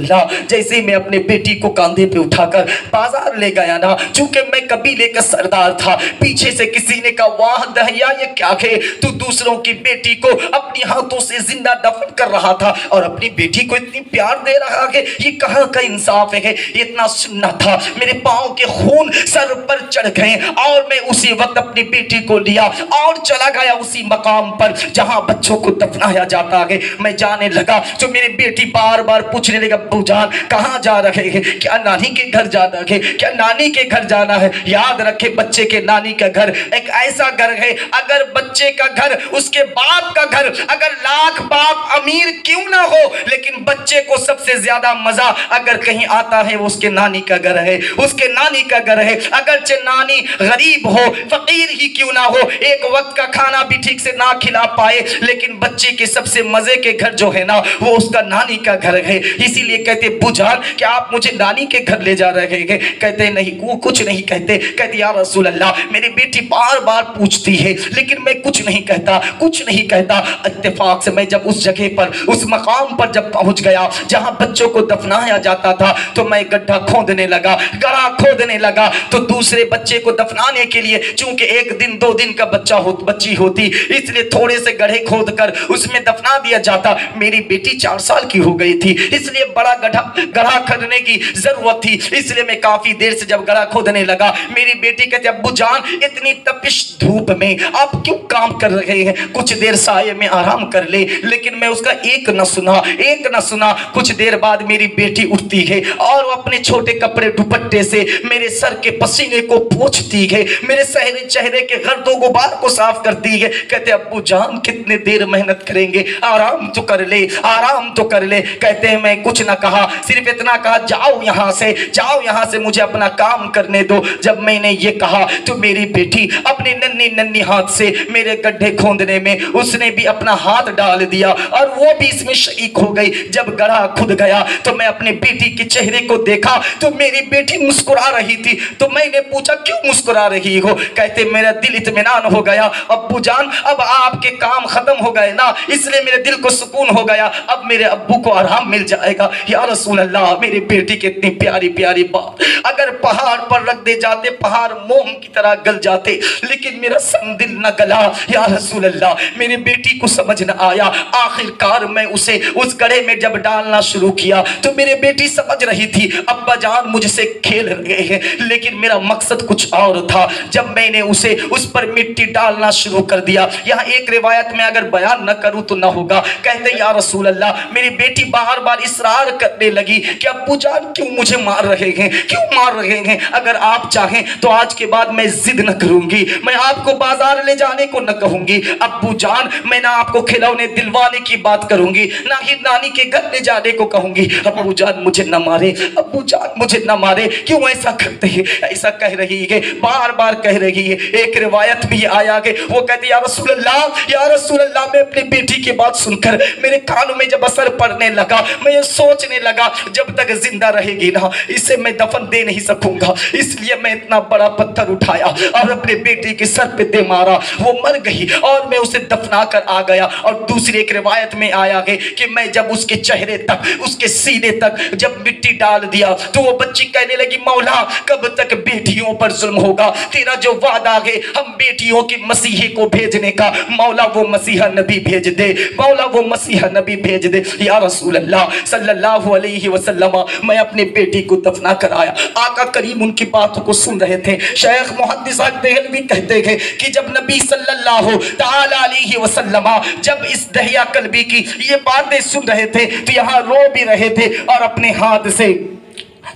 जैसे मैं अपने बेटी को कांधे पे उठाकर बाज़ार ले गया ना, चूँकि मैं कबीले का सरदार था, पीछे से किसी ने कहा, वाह, दहिया, ये क्या है? तू दूसरों की बेटी को अपनी हाथों से ज़िंदा दफन कर रहा था और अपनी बेटी को इतनी प्यार दे रहा है, ये कहाँ का इंसाफ है? इतना सुनना था, मेरे पाँव के खून सर पर चढ़ गए, और मैं उसी वक्त अपनी बेटी को लिया, और चला गया उसी मकाम पर, जहाँ बच्चों को दफनाया जाता है। मैं जाने लगा जो मेरी बेटी बार बार पूछने लगा, अब्बू जान, कहाँ जा रहे हैं? क्या नानी के घर जाना है? क्या नानी के घर जाना है? याद रखे, बच्चे के नानी का घर एक ऐसा घर है, अगर बच्चे का घर, उसके बाप का घर, अगर लाख बाप अमीर क्यों ना हो, लेकिन बच्चे को सबसे ज़्यादा मज़ा अगर कहीं आता है, वो उसके नानी का घर है। उसके नानी का घर है। अगर अगरचे नानी गरीब हो, फकीर ही क्यों ना हो, एक वक्त का खाना भी ठीक से ना खिला पाए, लेकिन बच्चे के सबसे मज़े के घर जो है ना, वो उसका नानी का घर है। इसीलिए कहते, बुझान कि आप मुझे नानी के घर ले जा रहे हैं? कहते, नहीं, वो कुछ नहीं कहते। कहते, या रसूल अल्लाह मेरी बेटी बार बार पूछती है, लेकिन मैं कुछ नहीं कहता, कुछ नहीं कहता। इत्तेफाक से मैं जब उस जगह पर, उस मकाम पर जब पहुँच गया जहाँ बच्चों को दफनाया जाता था तो मैं गड्ढा खोदने लगा, गड़ा खोदने लगा। तो दूसरे बच्चे को दफनाने के लिए, चूँकि एक दिन, दो दिन का बच्चा हो, बच्ची होती, इसलिए थोड़े से गड्ढे खोद कर उसमें दफना दिया जाता। मेरी बेटी चार साल की हो गई थी, इसलिए बड़ा गड्ढा गढ़ा खोदने की ज़रूरत थी। इसलिए मैं काफ़ी देर से जब गढ़ा खोदने लगा, मेरी बेटी कहते, अब्बू जान, इतनी तपिश धूप में आप क्यों काम कर रहे हैं? कुछ देर साये में आराम कर ले। लेकिन मैं उसका एक न सुना, एक न सुना कुछ देर बाद मेरी बेटी उठती है और अपने छोटे कपड़े दुपट्टे से मेरे सर के पसीने को पोछती है, मेरे सहरे चेहरे के गर्दो गुबार को साफ़ करती है। कहते, अब्बू जान, कितने देर मेहनत करेंगे? आराम तो कर ले, आराम तो कर ले। कहते हैं, मैं कुछ ना कहा, सिर्फ़ इतना कहा, जाओ यहाँ से, जाओ यहाँ से मुझे अपना काम करने दो। जब मैंने ये कहा तो मेरी बेटी अपने नन्नी नन्नी हाथ से मेरे गड्ढे खोदने में उसने भी अपना हाथ डाल दिया और वो भी इसमें शरीक हो गई। जब गड़ा खुद गया। तो मैं अपने बेटी के चेहरे को देखा तो मेरी बेटी मुस्कुरा रही थी। तो मैंने पूछा, क्यों मुस्कुरा रही हो? कहते, मेरा दिल इत्मीनान हो गया। अब्बू जान, अब आपके काम खत्म हो गए ना, इसलिए मेरे दिल को सुकून हो गया। अब मेरे अब्बू को आराम मिल जाएगा। या रसूल अल्लाह मेरी बेटी की इतनी प्यारी प्यारी बात। अगर पहाड़ पर रख दे जाते, पहाड़ मोम की तरह गल जाते, लेकिन मेरा संग दिल न गला। या रसूल अल्लाह मेरी बेटी को समझ न आया। आखिरकार मैं उसे, उस गड़े में जब डालना शुरू किया। तो मेरी बेटी समझ रही थी, अब्बा जान मुझसे खेल रहे हैं, लेकिन मेरा मकसद कुछ और था। जब मैंने उसे, उस पर मिट्टी डालना शुरू कर दिया, यहाँ एक रिवायत में अगर बयान न करूँ तो न होगा। कहते, या रसूल अल्लाह मेरी बेटी बार बार इसरार करने लगी कि अब्बू जान क्यों मुझे मार रहे हैं? क्यों मार रहे हैं? अगर आप चाहें तो आज के बाद मैं जिद न करूँगी, मैं आपको बाज़ार ले जाने को न कहूँगी। अब्बू जान, मैं ना आपको खिलौने दिलवाने की बात करूँगी, ना ही नानी के घर ले जाने को कहूँगी, अबू जान मुझे न मारे अब्बू जान मुझे न मारे, क्यों ऐसा करते हैं? ऐसा कह रही है बार बार कह रही है। एक रिवायत भी आया कि वो कहते या रसूल अल्लाह या मैं अपनी बेटी की बात सुनकर मेरे कानों में जब असर पड़ने लगा, मैं ये सोचने लगा, जब तक ज़िंदा रहेगी ना, इसे मैं दफन दे नहीं सकूँगा। इसलिए मैं इतना बड़ा पत्थर उठाया और अपने बेटी के सर पे दे मारा। वो मर गई और मैं उसे दफना कर आ गया। और दूसरी एक रिवायत में आया है कि मैं जब उसके चेहरे तक, उसके सीने तक जब मिट्टी डाल दिया तो वो बच्ची कहने लगी, मौला, कब तक बेटियों पर जुल्म होगा? तेरा जो वादा है, हम बेटियों की मसीहे को भेजने का, मौला वो मसीहा नबी भेज दे, मौला वो मसीहा नबी भेज दे। या रसूल अल्लाह सल्लल्लाहु अलैहि वसल्लम, मैं अपनी बेटी को दफना कराया। आका करीम उनकी बातों को सुन रहे थे। शेख मुहद्दिस देहलवी कहते हैं कि जब नबी सल्लल्लाहु अलैहि वसल्लम, जब इस दहिया कलबी की ये बातें सुन रहे थे तो यहाँ रो भी रहे थे और अपने हाथ से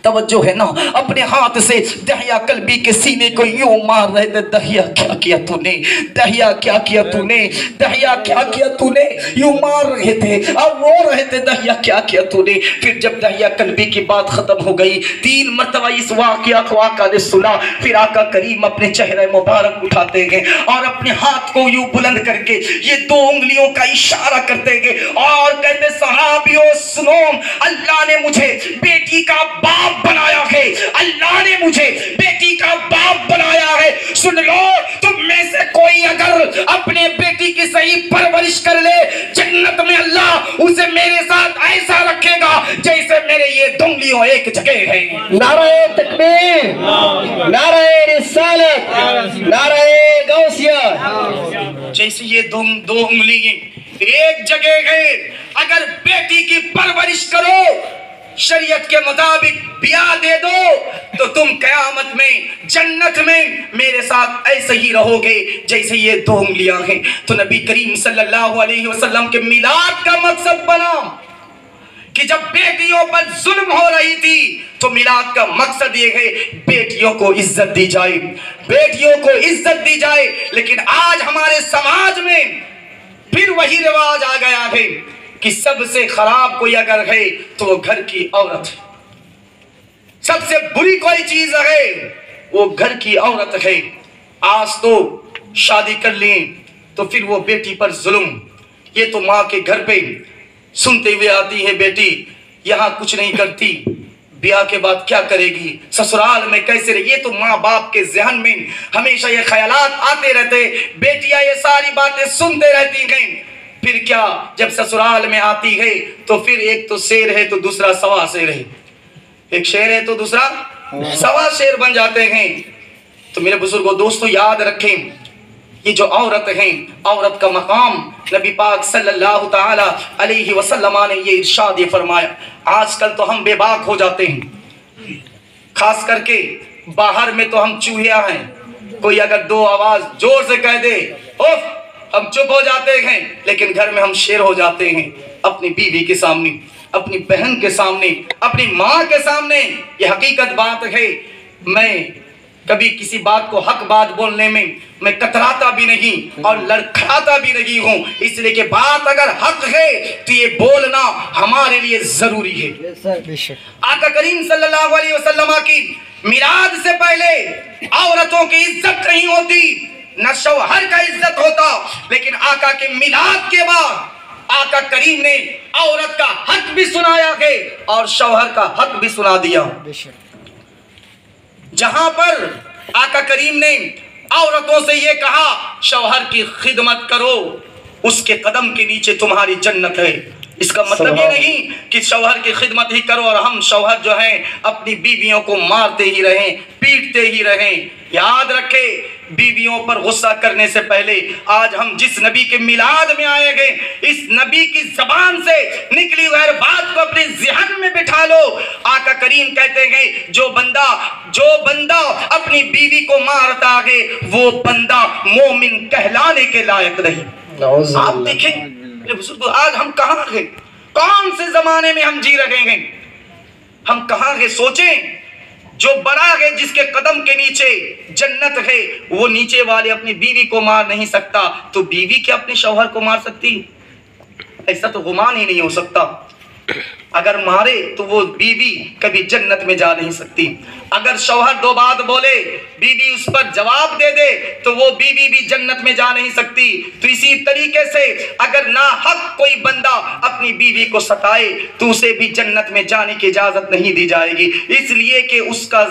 तवज्जो है ना? अपने हाथ से दहिया कलबी के सीने को यूँ मार रहे थे, दहिया क्या किया तूने? दहिया क्या किया तूने? दहिया क्या किया तूने? यूँ मार रहे थे और रो रहे थे, दहिया क्या किया तूने? फिर जब दहिया कलबी की बात खत्म हो गई, तीन मरतबा इस वाकिया को आका ने सुना। फिर आका करीम अपने चेहरे मुबारक उठाते हैं और अपने हाथ को यूँ बुलंद करके ये दो उंगलियों का इशारा करते हैं और कहते सहाबियों, सुनो, अल्लाह ने मुझे बेटी का बाप बनाया है। अल्लाह ने मुझे बेटी का बाप बनाया है। सुन लो तुम में से कोई अगर अपने बेटी की सही परवरिश कर ले जन्नत में अल्लाह उसे मेरे साथ ऐसा रखेगा जैसे मेरे ये दुंगलियों एक जगह है। नाराए तकबीर नाराए रिसालत नाराए गौसियत। जैसे ये दो दो उंगली एक जगह है। अगर बेटी की परवरिश करो शरीयत के मुताबिक ब्याह दे दो तो तुम कयामत में, जन्नत में मेरे साथ ऐसे ही रहोगे जैसे ये दो उंगलियाँ हैं। तो नबी करीम सल्लल्लाहु अलैहि वसल्लम के मिलाद का मकसद बना कि जब बेटियों पर जुल्म हो रही थी तो मिलाद का मकसद ये है, बेटियों को इज़्ज़त दी जाए। बेटियों को इज़्ज़त दी जाए, लेकिन आज हमारे समाज में फिर वही रिवाज आ गया है। कि सबसे खराब कोई अगर है तो वो घर की औरत है। सबसे बुरी कोई चीज़ है वो घर की औरत है। आज तो शादी कर ली तो फिर वो बेटी पर जुल्म। ये तो माँ के घर पे सुनते हुए आती है बेटी, यहाँ कुछ नहीं करती, ब्याह के बाद क्या करेगी? ससुराल में कैसे रहे? ये तो माँ बाप के जहन में हमेशा ये ख्यालात आते रहते, बेटियाँ ये सारी बातें सुनते रहती हैं। फिर क्या? जब ससुराल में आती है तो फिर एक तो शेर है तो दूसरा सवा शेर है। एक शेर है तो दूसरा सवा शेर बन जाते हैं। तो मेरे बुज़ुर्गों, दोस्तों, याद रखें, ये जो औरत हैं, औरत का मकाम नबी पाक सल्लल्लाहु ताला अलैहि वसल्लम ने ये इरशाद ये फरमाया, आजकल तो हम बेबाक हो जाते हैं। खास करके बाहर में तो हम चूहिया हैं। कोई अगर दो आवाज़ ज़ोर से कह दे, उफ हम चुप हो जाते हैं लेकिन घर में हम शेर हो जाते हैं। अपनी बीवी के सामने अपनी बहन के सामने अपनी माँ के सामने ये हकीकत बात है। मैं कभी किसी बात को हक बात बोलने में मैं कतराता भी नहीं और लड़खड़ाता भी नहीं हूँ। इसलिए कि बात अगर हक है तो ये बोलना हमारे लिए ज़रूरी है। आका करीम सल्लल्लाहु अलैहि वसल्लम की मिलाद से पहले औरतों की इज़्ज़त नहीं होती। न शौहर का इज़्ज़त होता। लेकिन आका के मिलाद के बाद आका करीम ने औरत का हक भी सुनाया है और शौहर का हक भी सुना दिया। जहाँ पर आका करीम ने औरतों से यह कहा, शौहर की खिदमत करो, उसके कदम के नीचे तुम्हारी जन्नत है। इसका मतलब ये नहीं कि शौहर की खिदमत ही करो और हम शौहर जो हैं अपनी बीवियों को मारते ही रहें पीटते ही रहें। याद रखे बीवियों पर गुस्सा करने से पहले आज हम जिस नबी के मिलाद में आए गए इस नबी की जबान से निकली हुई बात को अपने जहन में बिठा लो। आका करीम कहते हैं जो बंदा जो बंदा अपनी बीवी को मारता है वो बंदा मोमिन कहलाने के लायक नहीं। आप देखें मेरे बुज़ुर्ग, आज हम कहाँ गए कौन से जमाने में हम जी रहे हैं? हम कहाँ गए सोचें? जो बड़ा है, जिसके कदम के नीचे जन्नत है, वो नीचे वाले अपनी बीवी को मार नहीं सकता। तो बीवी क्या अपने शौहर को मार सकती? ऐसा तो गुमान ही नहीं हो सकता। अगर मारे तो वो बीवी कभी जन्नत में जा नहीं सकती। अगर शौहर दो बात बोले, बीवी उस पर जवाब दे दे तो वो बीवी भी जन्नत में जा नहीं सकती। तो इसी तरीके से अगर ना हक कोई बंदा अपनी बीवी को सताए तो उसे भी जन्नत में जाने की इजाज़त नहीं दी जाएगी। इसलिए कि उसका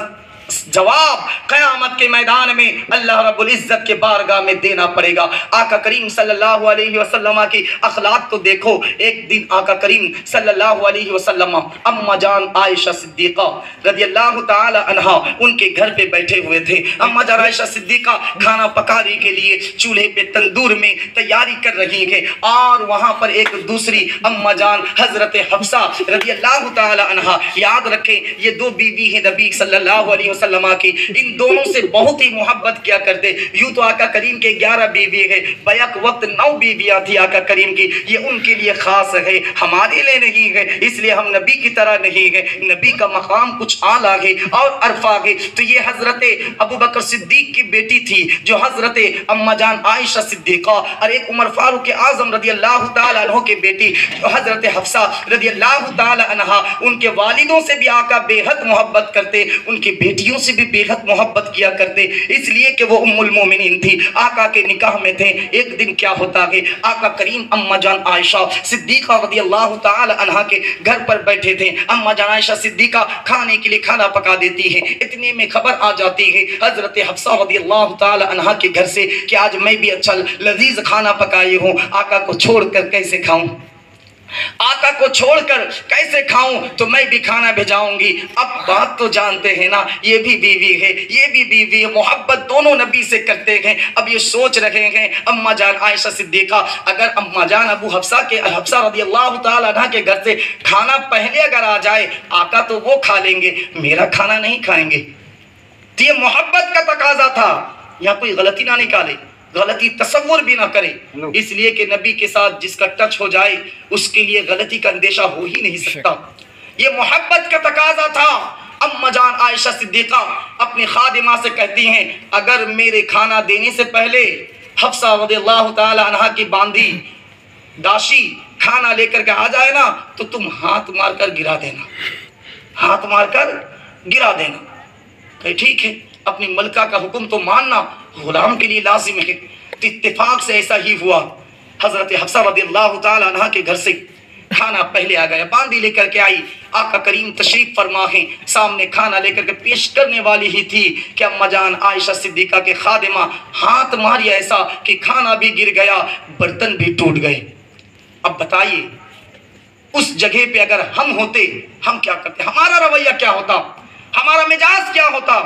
जवाब कयामत के मैदान में अल्लाह रब्बुल इज़्ज़त के बारगाह में देना पड़ेगा। आका करीम सल्लल्लाहु अलैहि वसल्लम की अखलाक तो देखो, एक दिन आका करीम सल्लल्लाहु अलैहि वसल्लम, अम्मा जान आयशा सिद्दीका रदियल्लाहु ताला अन्हा, उनके घर पे बैठे हुए थे। अम्मा जान आयशा सिद्दीका खाना पकाने के लिए चूल्हे पे तंदूर में तैयारी कर रही है और वहाँ पर एक दूसरी अम्मा जान हज़रत हफ्सा रदियल्लाहु ताला अन्हा, याद रखें, ये दो बीवी हैं नबी सल्लल्लाहु अलैहि वसल्लम की। इन दोनों से बहुत ही मोहब्बत किया करते। यूँ तो आका करीम के ग्यारह बीवी है बैक वक्त नौ बीवियाँ थी आका करीम की। ये उनके लिए खास है, हमारे लिए नहीं है, इसलिए हम नबी की तरह नहीं है। नबी का मकाम कुछ आला है और अरफा है। तो ये हज़रत अबू बकर सिद्दीक की बेटी थी, जो हज़रत अम्मा जान आयशा सिद्दीका और एक उमर फारूक आज़म रदी अल्लाह तहों के बेटी हज़रत हफ्सा रदी अल्लाह तहा उनके वालिदों से भी आका बेहद मोहब्बत करते, उनकी बेटियों से भी बेहद मोहब्बत किया करते, इसलिए कि वो उम्मुल थी। आका के निकाह में थे। एक दिन क्या होता है आका करीम अम्मा जान आयशा सिद्दीका अल्लाह के घर पर बैठे थे। अम्मा जान आयशा सिद्दीका खाने के लिए खाना पका देती है। इतने में खबर आ जाती है हज़रत हफ्सा अल्लाह के घर से कि आज मैं भी अच्छा लजीज खाना पकाई हूँ। आका को छोड़कर कैसे खाऊं? आका को छोड़कर कैसे खाऊं? तो मैं भी खाना भेजाऊँगी। अब बात तो जानते हैं ना, ये भी बीवी है, ये भी बीवी है। मोहब्बत दोनों नबी से करते हैं। अब ये सोच रहे हैं, अम्मा जान आयशा सिद्दीका, अगर अम्मा जान अबू हफ्सा के, हफ्सा रदी अल्लाह तला के घर से खाना पहले अगर आ जाए, आका तो वो खा लेंगे। मेरा खाना नहीं खाएँगे। तो ये मोहब्बत का तकाजा था। यहाँ कोई गलती ना निकाले। गलती तस्वुर भी ना करे। इसलिए कि नबी के साथ जिसका टच हो जाए उसके लिए गलती का अंदेशा हो ही नहीं सकता। ये मोहब्बत का तकाजा था। अम्मा जान आयशा सिद्दीका अपनी खादिमा से कहती हैं अगर मेरे खाना देने से पहले हफ्सा अन्हा की बांधी दाशी खाना लेकर के आ जाए ना तो तुम हाथ मारकर गिरा देना। हाथ मारकर गिरा देना। ठीक है। अपनी मलका का हुक्म तो मानना गुलाम के लिए लाजिम है। इत्तेफाक से ऐसा ही हुआ। हज़रत हफ्सा रदी अल्लाह तहा के घर से खाना पहले आ गया। बांदी लेकर के आई। आका करीम तशरीफ़ फरमा है। सामने खाना लेकर के पेश करने वाली ही थी। कि अम्मा जान आयशा सिद्दीका के खादिमा हाथ मारी ऐसा कि खाना भी गिर गया, बर्तन भी टूट गए। अब बताइए, उस जगह पे अगर हम होते, हम क्या करते? हमारा रवैया क्या होता? हमारा मिजाज क्या होता?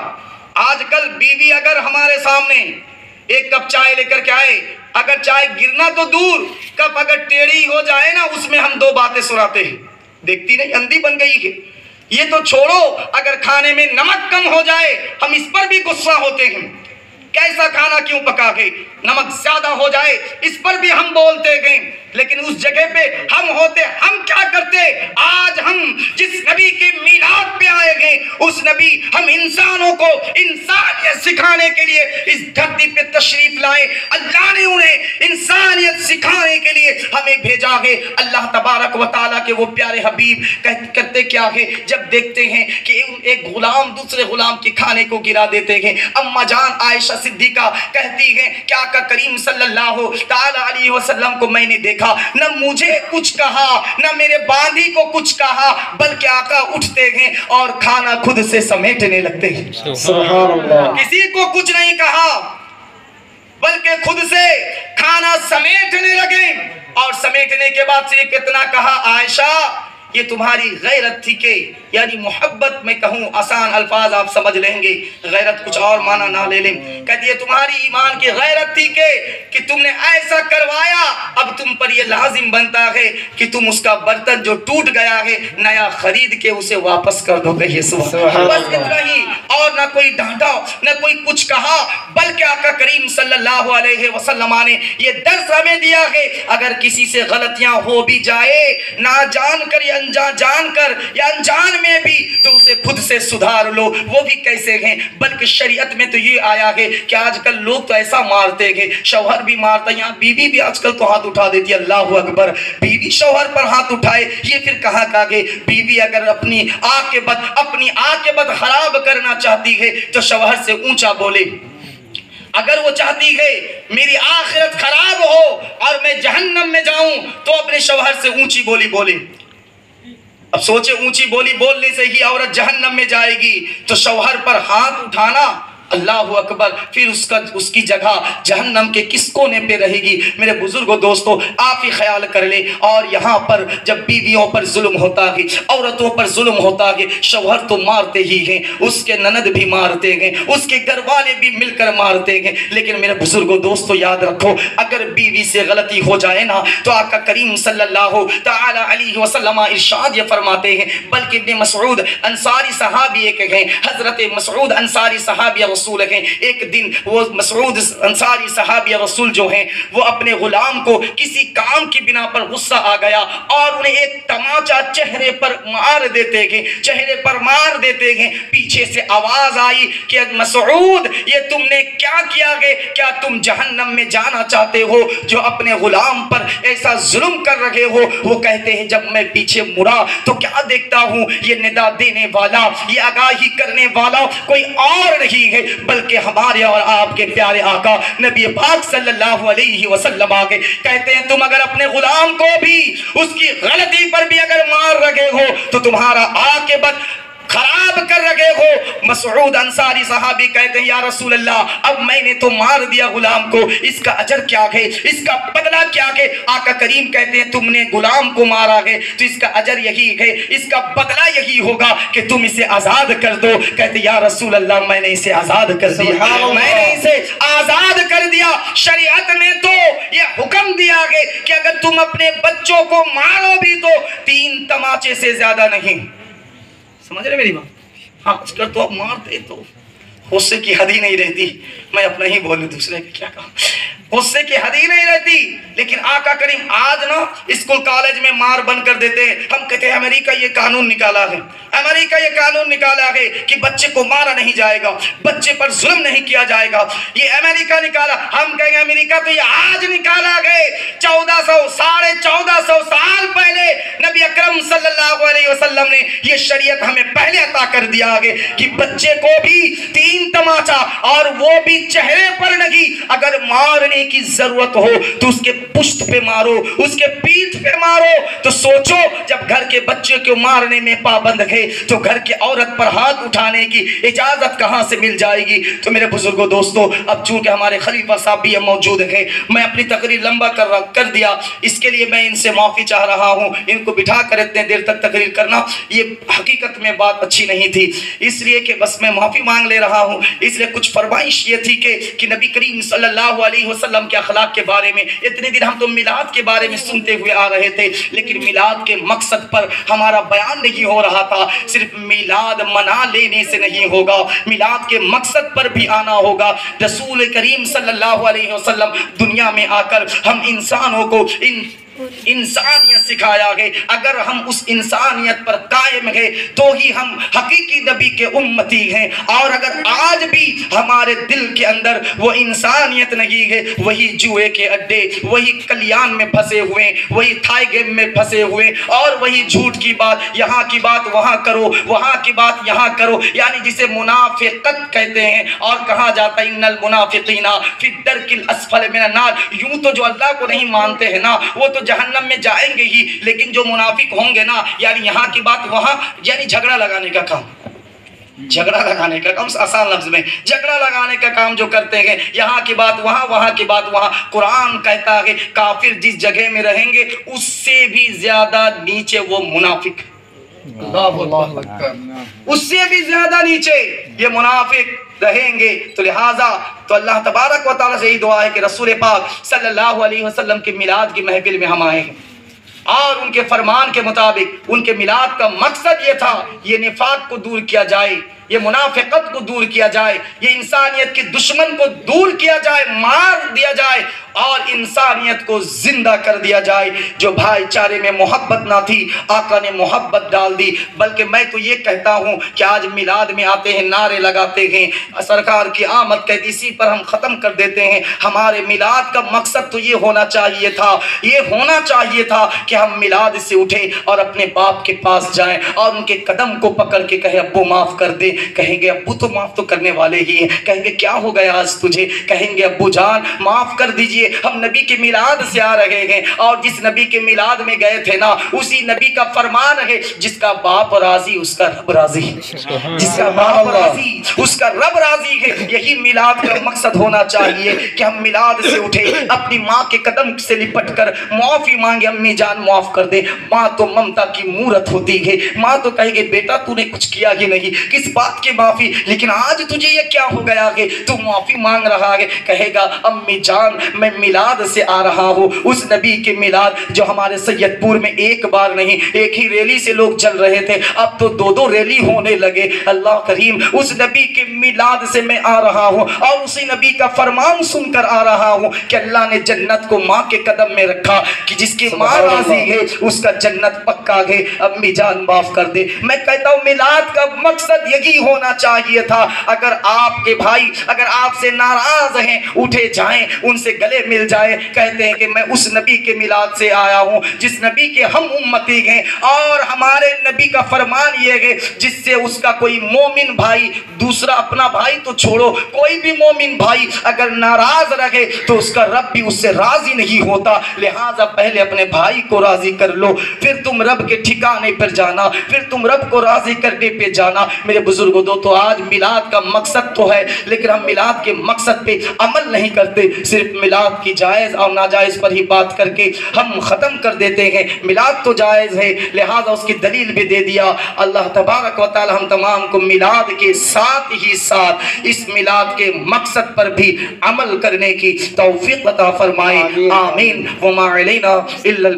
आजकल बीवी अगर हमारे सामने एक कप चाय लेकर के आए, अगर चाय गिरना तो दूर, कप अगर टेढ़ी हो जाए ना, उसमें हम दो बातें सुनाते हैं। देखती नहीं, अंधी बन गई है। ये तो छोड़ो, अगर खाने में नमक कम हो जाए, हम इस पर भी गुस्सा होते हैं। कैसा खाना क्यों पका गए नमक ज़्यादा हो जाए इस पर भी हम बोलते गए लेकिन उस जगह पे हम होते हम क्या करते? आज हम जिस नबी के मीलाद पे आए गए उस नबी हम इंसानों को इंसानियत सिखाने के लिए इस धरती पे तशरीफ़ लाए। अल्लाह ने उन्हें इंसानियत सिखाने के लिए हमें भेजा है। अल्लाह तबारक व ताला के वो प्यारे हबीब कह, करते क्या है? जब देखते हैं कि एक गुलाम दूसरे गुलाम के खाने को गिरा देते हैं। अम्मा जान आयशा सिद्दीका कहती है क्या का करीम सल्लल्लाहु अलैहि वसल्लम को मैंने देखा? न मुझे कुछ कहा न मेरे बांदी को कुछ कहा बल्कि आका उठते हैं और खाना खुद से समेटने लगते हैं। किसी को कुछ नहीं कहा बल्कि खुद से खाना समेटने लगे। और समेटने के बाद से कितना कहा आयशा ये तुम्हारी गैरत थी के यानी मोहब्बत में कहूँ आसान अल्फाज आप समझ लेंगे गैरत कुछ और माना ना ले लें। कहती है तुम्हारी ईमान की गैरत थी के कि तुमने ऐसा करवाया अब तुम पर ये लाजिम बनता है कि तुम उसका बर्तन जो टूट गया है नया खरीद के उसे वापस कर दो कहिए सुबह। बस इतना ही और ना कोई डांटा न कोई कुछ कहा बल्कि आका करीम सल्लल्लाहु अलैहि वसल्लम ने ये दर्स हमें दिया है अगर किसी से गलतियाँ हो भी जाए ना जान कर या अनजान जान कर या अनजान में भी तो उसे खुद से सुधार लो। वो भी कैसे हैं? बल्कि शरीयत में तो ये आया है कि आजकल लोग तो ऐसा मारते हैं। शौहर भी मारता यहाँ बीवी भी आजकल तो हाथ उठा देती है। अल्लाह अकबर। बीवी शौहर पर हाथ उठाए, ये फिर कहाँ का गए बीवी अगर अपनी आग के बद, अपनी आग के बद खराब करना चाहती है तो शौहर से ऊँचा बोले, अगर वो चाहती है, मेरी आखिरत खराब हो और मैं जहन्नम में जाऊँ तो अपने शौहर से ऊँची बोली बोले। अब सोचे ऊँची बोली बोलने से ही औरत जहन्नम में जाएगी। तो शौहर पर हाथ उठाना अल्लाह अकबर, फिर उसका, उसकी जगह जहन्नम के किस कोने पे रहेगी? मेरे बुज़ुर्गों, दोस्तों, आप ही ख्याल कर ले। और यहाँ पर जब बीवियों पर जुल्म होता है, औरतों पर जुल्म होता है, शौहर तो मारते ही हैं, उसके ननद भी मारते हैं, उसके घर वाले भी मिलकर मारते हैं। लेकिन मेरे बुज़ुर्गों, दोस्तों, याद रखो, अगर बीवी से गलती हो जाए ना तो आपका करीम सल्लल्लाहु अलैहि वसल्लम इरशाद ये फरमाते हैं, बल्कि इब्ने मसऊद अंसारी सहाबी एक हैं, हज़रत मसऊद अंसारी सहाबी रसूल हैं। एक दिन वो मसऊद अंसारी सहाबी रसूल जो हैं, वो अपने गुलाम को किसी काम की बिना पर गुस्सा आ गया और उन्हें एक तमाचा चेहरे पर मार देते हैं चेहरे पर मार देते हैं पीछे से आवाज़ आई कि मसऊद ये तुमने क्या किया है क्या तुम जहन्नम में जाना चाहते हो? जो अपने गुलाम पर ऐसा जुल्म कर रहे हो, वो कहते हैं, जब मैं पीछे मुड़ा तो क्या देखता हूँ? ये निदा देने वाला, ये आगाही करने वाला कोई और नहीं है। बल्कि हमारे और आपके प्यारे आका नबी पाक सल्लल्लाहु अलैहि वसल्लम आगे कहते हैं, तुम अगर अपने गुलाम को भी उसकी गलती पर भी अगर मार रखे हो तो तुम्हारा आके खराब कर रहे हो। मसऊद अंसारी साहबी कहते हैं या रसूल अल्लाह अब मैंने तो मार दिया गुलाम को। इसका अजर क्या है? इसका बदला क्या है? आका करीम कहते हैं तुमने गुलाम को मारा है तो इसका अजर यही है। इसका बदला यही होगा कि तुम इसे आज़ाद कर दो। कहते या रसूल अल्लाह मैंने इसे आज़ाद कर दिया। मैंने इसे आज़ाद कर दिया। शरीयत ने तो ये हुक्म दिया है कि अगर तुम अपने बच्चों को मारो भी तो तीन तमाचे से ज़्यादा नहीं। समझ रहे मेरी बात? हाँ आजकल तो आप मारते तो। गुस्से की हद ही नहीं रहती। मैं अपना ही बोलूँ दूसरे का क्या कहा गुस्से की हद ही नहीं रहती, लेकिन आका करीम आज ना स्कूल कॉलेज में मार बंद कर देते हैं। हम कहते हैं, अमेरिका ये कानून निकाला है। अमेरिका ये कानून निकाला है कि बच्चे को मारा नहीं जाएगा, बच्चे पर जुल्म नहीं किया जाएगा। ये अमेरिका निकाला। हम कहेंगे, अमेरिका तो ये आज निकाला गए चौदह सौ, साढ़े चौदह सौ साल पहले नबी अकरम सल्लल्लाहु ने ये शरीयत हमें पहले अता कर दिया है कि बच्चे को भी तीन तमाचा, और वो भी चेहरे पर नहीं। अगर मारने की ज़रूरत हो तो उसके पुष्ट पे मारो, उसके पीठ पे मारो। तो सोचो, जब घर के बच्चे को मारने में पाबंद है तो घर के औरत पर हाथ उठाने की इजाज़त कहाँ से मिल जाएगी? तो मेरे बुज़ुर्गों, दोस्तों, अब चूँकि हमारे खलीफा साहब भी मौजूद है, मैं अपनी तकरीर लंबा कर कर दिया। इसके लिए मैं इनसे माफ़ी चाह रहा हूँ। इनको बिठा कर इतने देर तक तकरीर करना, ये हकीकत में बात अच्छी नहीं थी। इसलिए कि बस मैं माफ़ी मांग ले रहा हूँ। इसलिए कुछ फरमाइश ये थी कि, कि नबी करीम सल्लल्लाहु अलैहि वसल्लम के अखलाक के बारे में इतने दिन हम तो मिलाद के बारे में सुनते हुए आ रहे थे लेकिन मिलाद के मकसद पर हमारा बयान नहीं हो रहा था। सिर्फ़ मिलाद मना लेने से नहीं होगा मिलाद के मकसद पर भी आना होगा। रसूल करीम सल्लल्लाहु अलैहि वसल्लम दुनिया में आकर हम इंसानों को इन इंसानियत सिखाया है अगर हम उस इंसानियत पर कायम है तो ही हम हकीकी नबी के उम्मती हैं। और अगर आज भी हमारे दिल के अंदर वो इंसानियत नहीं है, वही जुए के अड्डे, वही कल्याण में फंसे हुए, वही थाई गेम में फंसे हुए, और वही झूठ की बात, यहाँ की बात वहाँ करो, वहाँ की बात यहाँ करो, यानी जिसे मुनाफिकत कहते हैं। और कहा जाता है, इन्नल मुनाफिकीना फिर दरकिल असफल मिन नार यूँ तो जो अल्लाह को नहीं मानते हैं ना, वो तो जहन्नम में जाएँगे ही लेकिन जो मुनाफिक होंगे ना यानी यहाँ की बात वहाँ यानी झगड़ा लगाने का काम। झगड़ा लगाने का काम आसान लफ्ज में। झगड़ा लगाने का काम जो करते हैं यहाँ की बात वहाँ वहाँ की बात वहाँ। कुरान कहता है काफिर जिस जगह में रहेंगे उससे भी ज़्यादा नीचे वो मुनाफिक। उससे भी ज़्यादा नीचे ये मुनाफिक। रहेंगे। तो लिहाजा तो अल्लाह तबारक व से यही दुआ है कि रसूल पाक सल्लल्लाहु अलैहि वसल्लम के मिलाद की महफिल में हम आए हैं। और उनके फरमान के मुताबिक, उनके मिलाद का मकसद ये था, ये निफाक को दूर किया जाए, ये मुनाफिकत को दूर किया जाए, ये इंसानियत के दुश्मन को दूर किया जाए, मार दिया जाए और इंसानियत को ज़िंदा कर दिया जाए, जो भाईचारे में मोहब्बत ना थी, आका ने मोहब्बत डाल दी। बल्कि मैं तो ये कहता हूँ कि आज मिलाद में आते हैं, नारे लगाते हैं। सरकार की आमद कहती इसी पर हम ख़त्म कर देते हैं। हमारे मिलाद का मकसद तो ये होना चाहिए था, ये होना चाहिए था कि हम मिलाद से उठे और अपने बाप के पास जाएँ और उनके कदम को पकड़ के कहे, अब्बू, माफ़ कर दे। कहेंगे, अब्बू तो माफ़ तो करने वाले ही हैं। कहेंगे, क्या हो गया आज तुझे? कहेंगे, अब्बू, जान, माफ़ कर दीजिए। हम नबी के मिलाद से आ रहे हैं। और जिस नबी के मिलाद में गए थे ना, उसी नबी का फरमान है, जिसका बाप राज़ी, उसका रब राज़ी। जिसका बाप राज़ी, उसका रब राज़ी है। यही मिलाद का मकसद होना चाहिए कि हम मिलाद से उठे, अपनी माँ के कदम से लिपट कर माफ़ी मांगे, अम्मी जान, माफ़ कर दे। माँ तो ममता की मूरत होती है। माँ तो कहेगी, बेटा, तूने कुछ किया ही नहीं। किस बात की माफ़ी? लेकिन आज तुझे ये क्या हो गया है? तू माफ़ी मांग रहा है। कहेगा, अम्मी जान, मैं मिलाद से आ रहा हूँ। उस नबी के मिलाद जो हमारे सैयदपुर में एक बार नहीं एक ही रैली से लोग चल रहे थे। अब तो दो दो रैली होने लगे। अल्लाह करीम उस नबी के मिलाद से मैं आ रहा हूँ और उसी नबी का फरमान सुनकर आ रहा हूँ कि अल्लाह ने जन्नत को माँ के कदम में रखा कि जिसकी माँ राज़ी है उसका जन्नत पक्का है। अम्मी जान माफ़ कर दे। मैं कहता हूँ मिलाद का मकसद यही होना चाहिए था। अगर आपके भाई अगर आपसे नाराज़ हैं उठे जाएँ उनसे गले मिल जाए। कहते हैं कि मैं उस नबी के मिलाद से आया हूँ, जिस नबी के हम उम्मती हैं और हमारे नबी का फरमान ये है जिससे उसका कोई मोमिन भाई, दूसरा अपना भाई तो छोड़ो, कोई भी मोमिन भाई अगर नाराज़ रहे तो उसका रब भी उससे राज़ी नहीं होता। लिहाजा पहले अपने भाई को राज़ी कर लो, फिर तुम रब के ठिकाने पर जाना, फिर तुम रब को राज़ी करने पे जाना। मेरे बुज़ुर्गों दो तो आज मिलाद का मकसद तो है, लेकिन हम मिलाद के मकसद पे अमल नहीं करते, सिर्फ़ मिलाद की जायज़ और नाजायज़ पर ही बात करके हम ख़त्म कर देते हैं। मिलाद तो जायज़ है लिहाजा उसकी दलील भी दे दिया। अल्लाह तबारक व ताली हम तमाम को मिलाद के साथ ही साथ इस मिलाद के मकसद पर भी अमल करने की तौफीक अता फरमाए। आमीन। आमीन। वमा अलैना इल्लल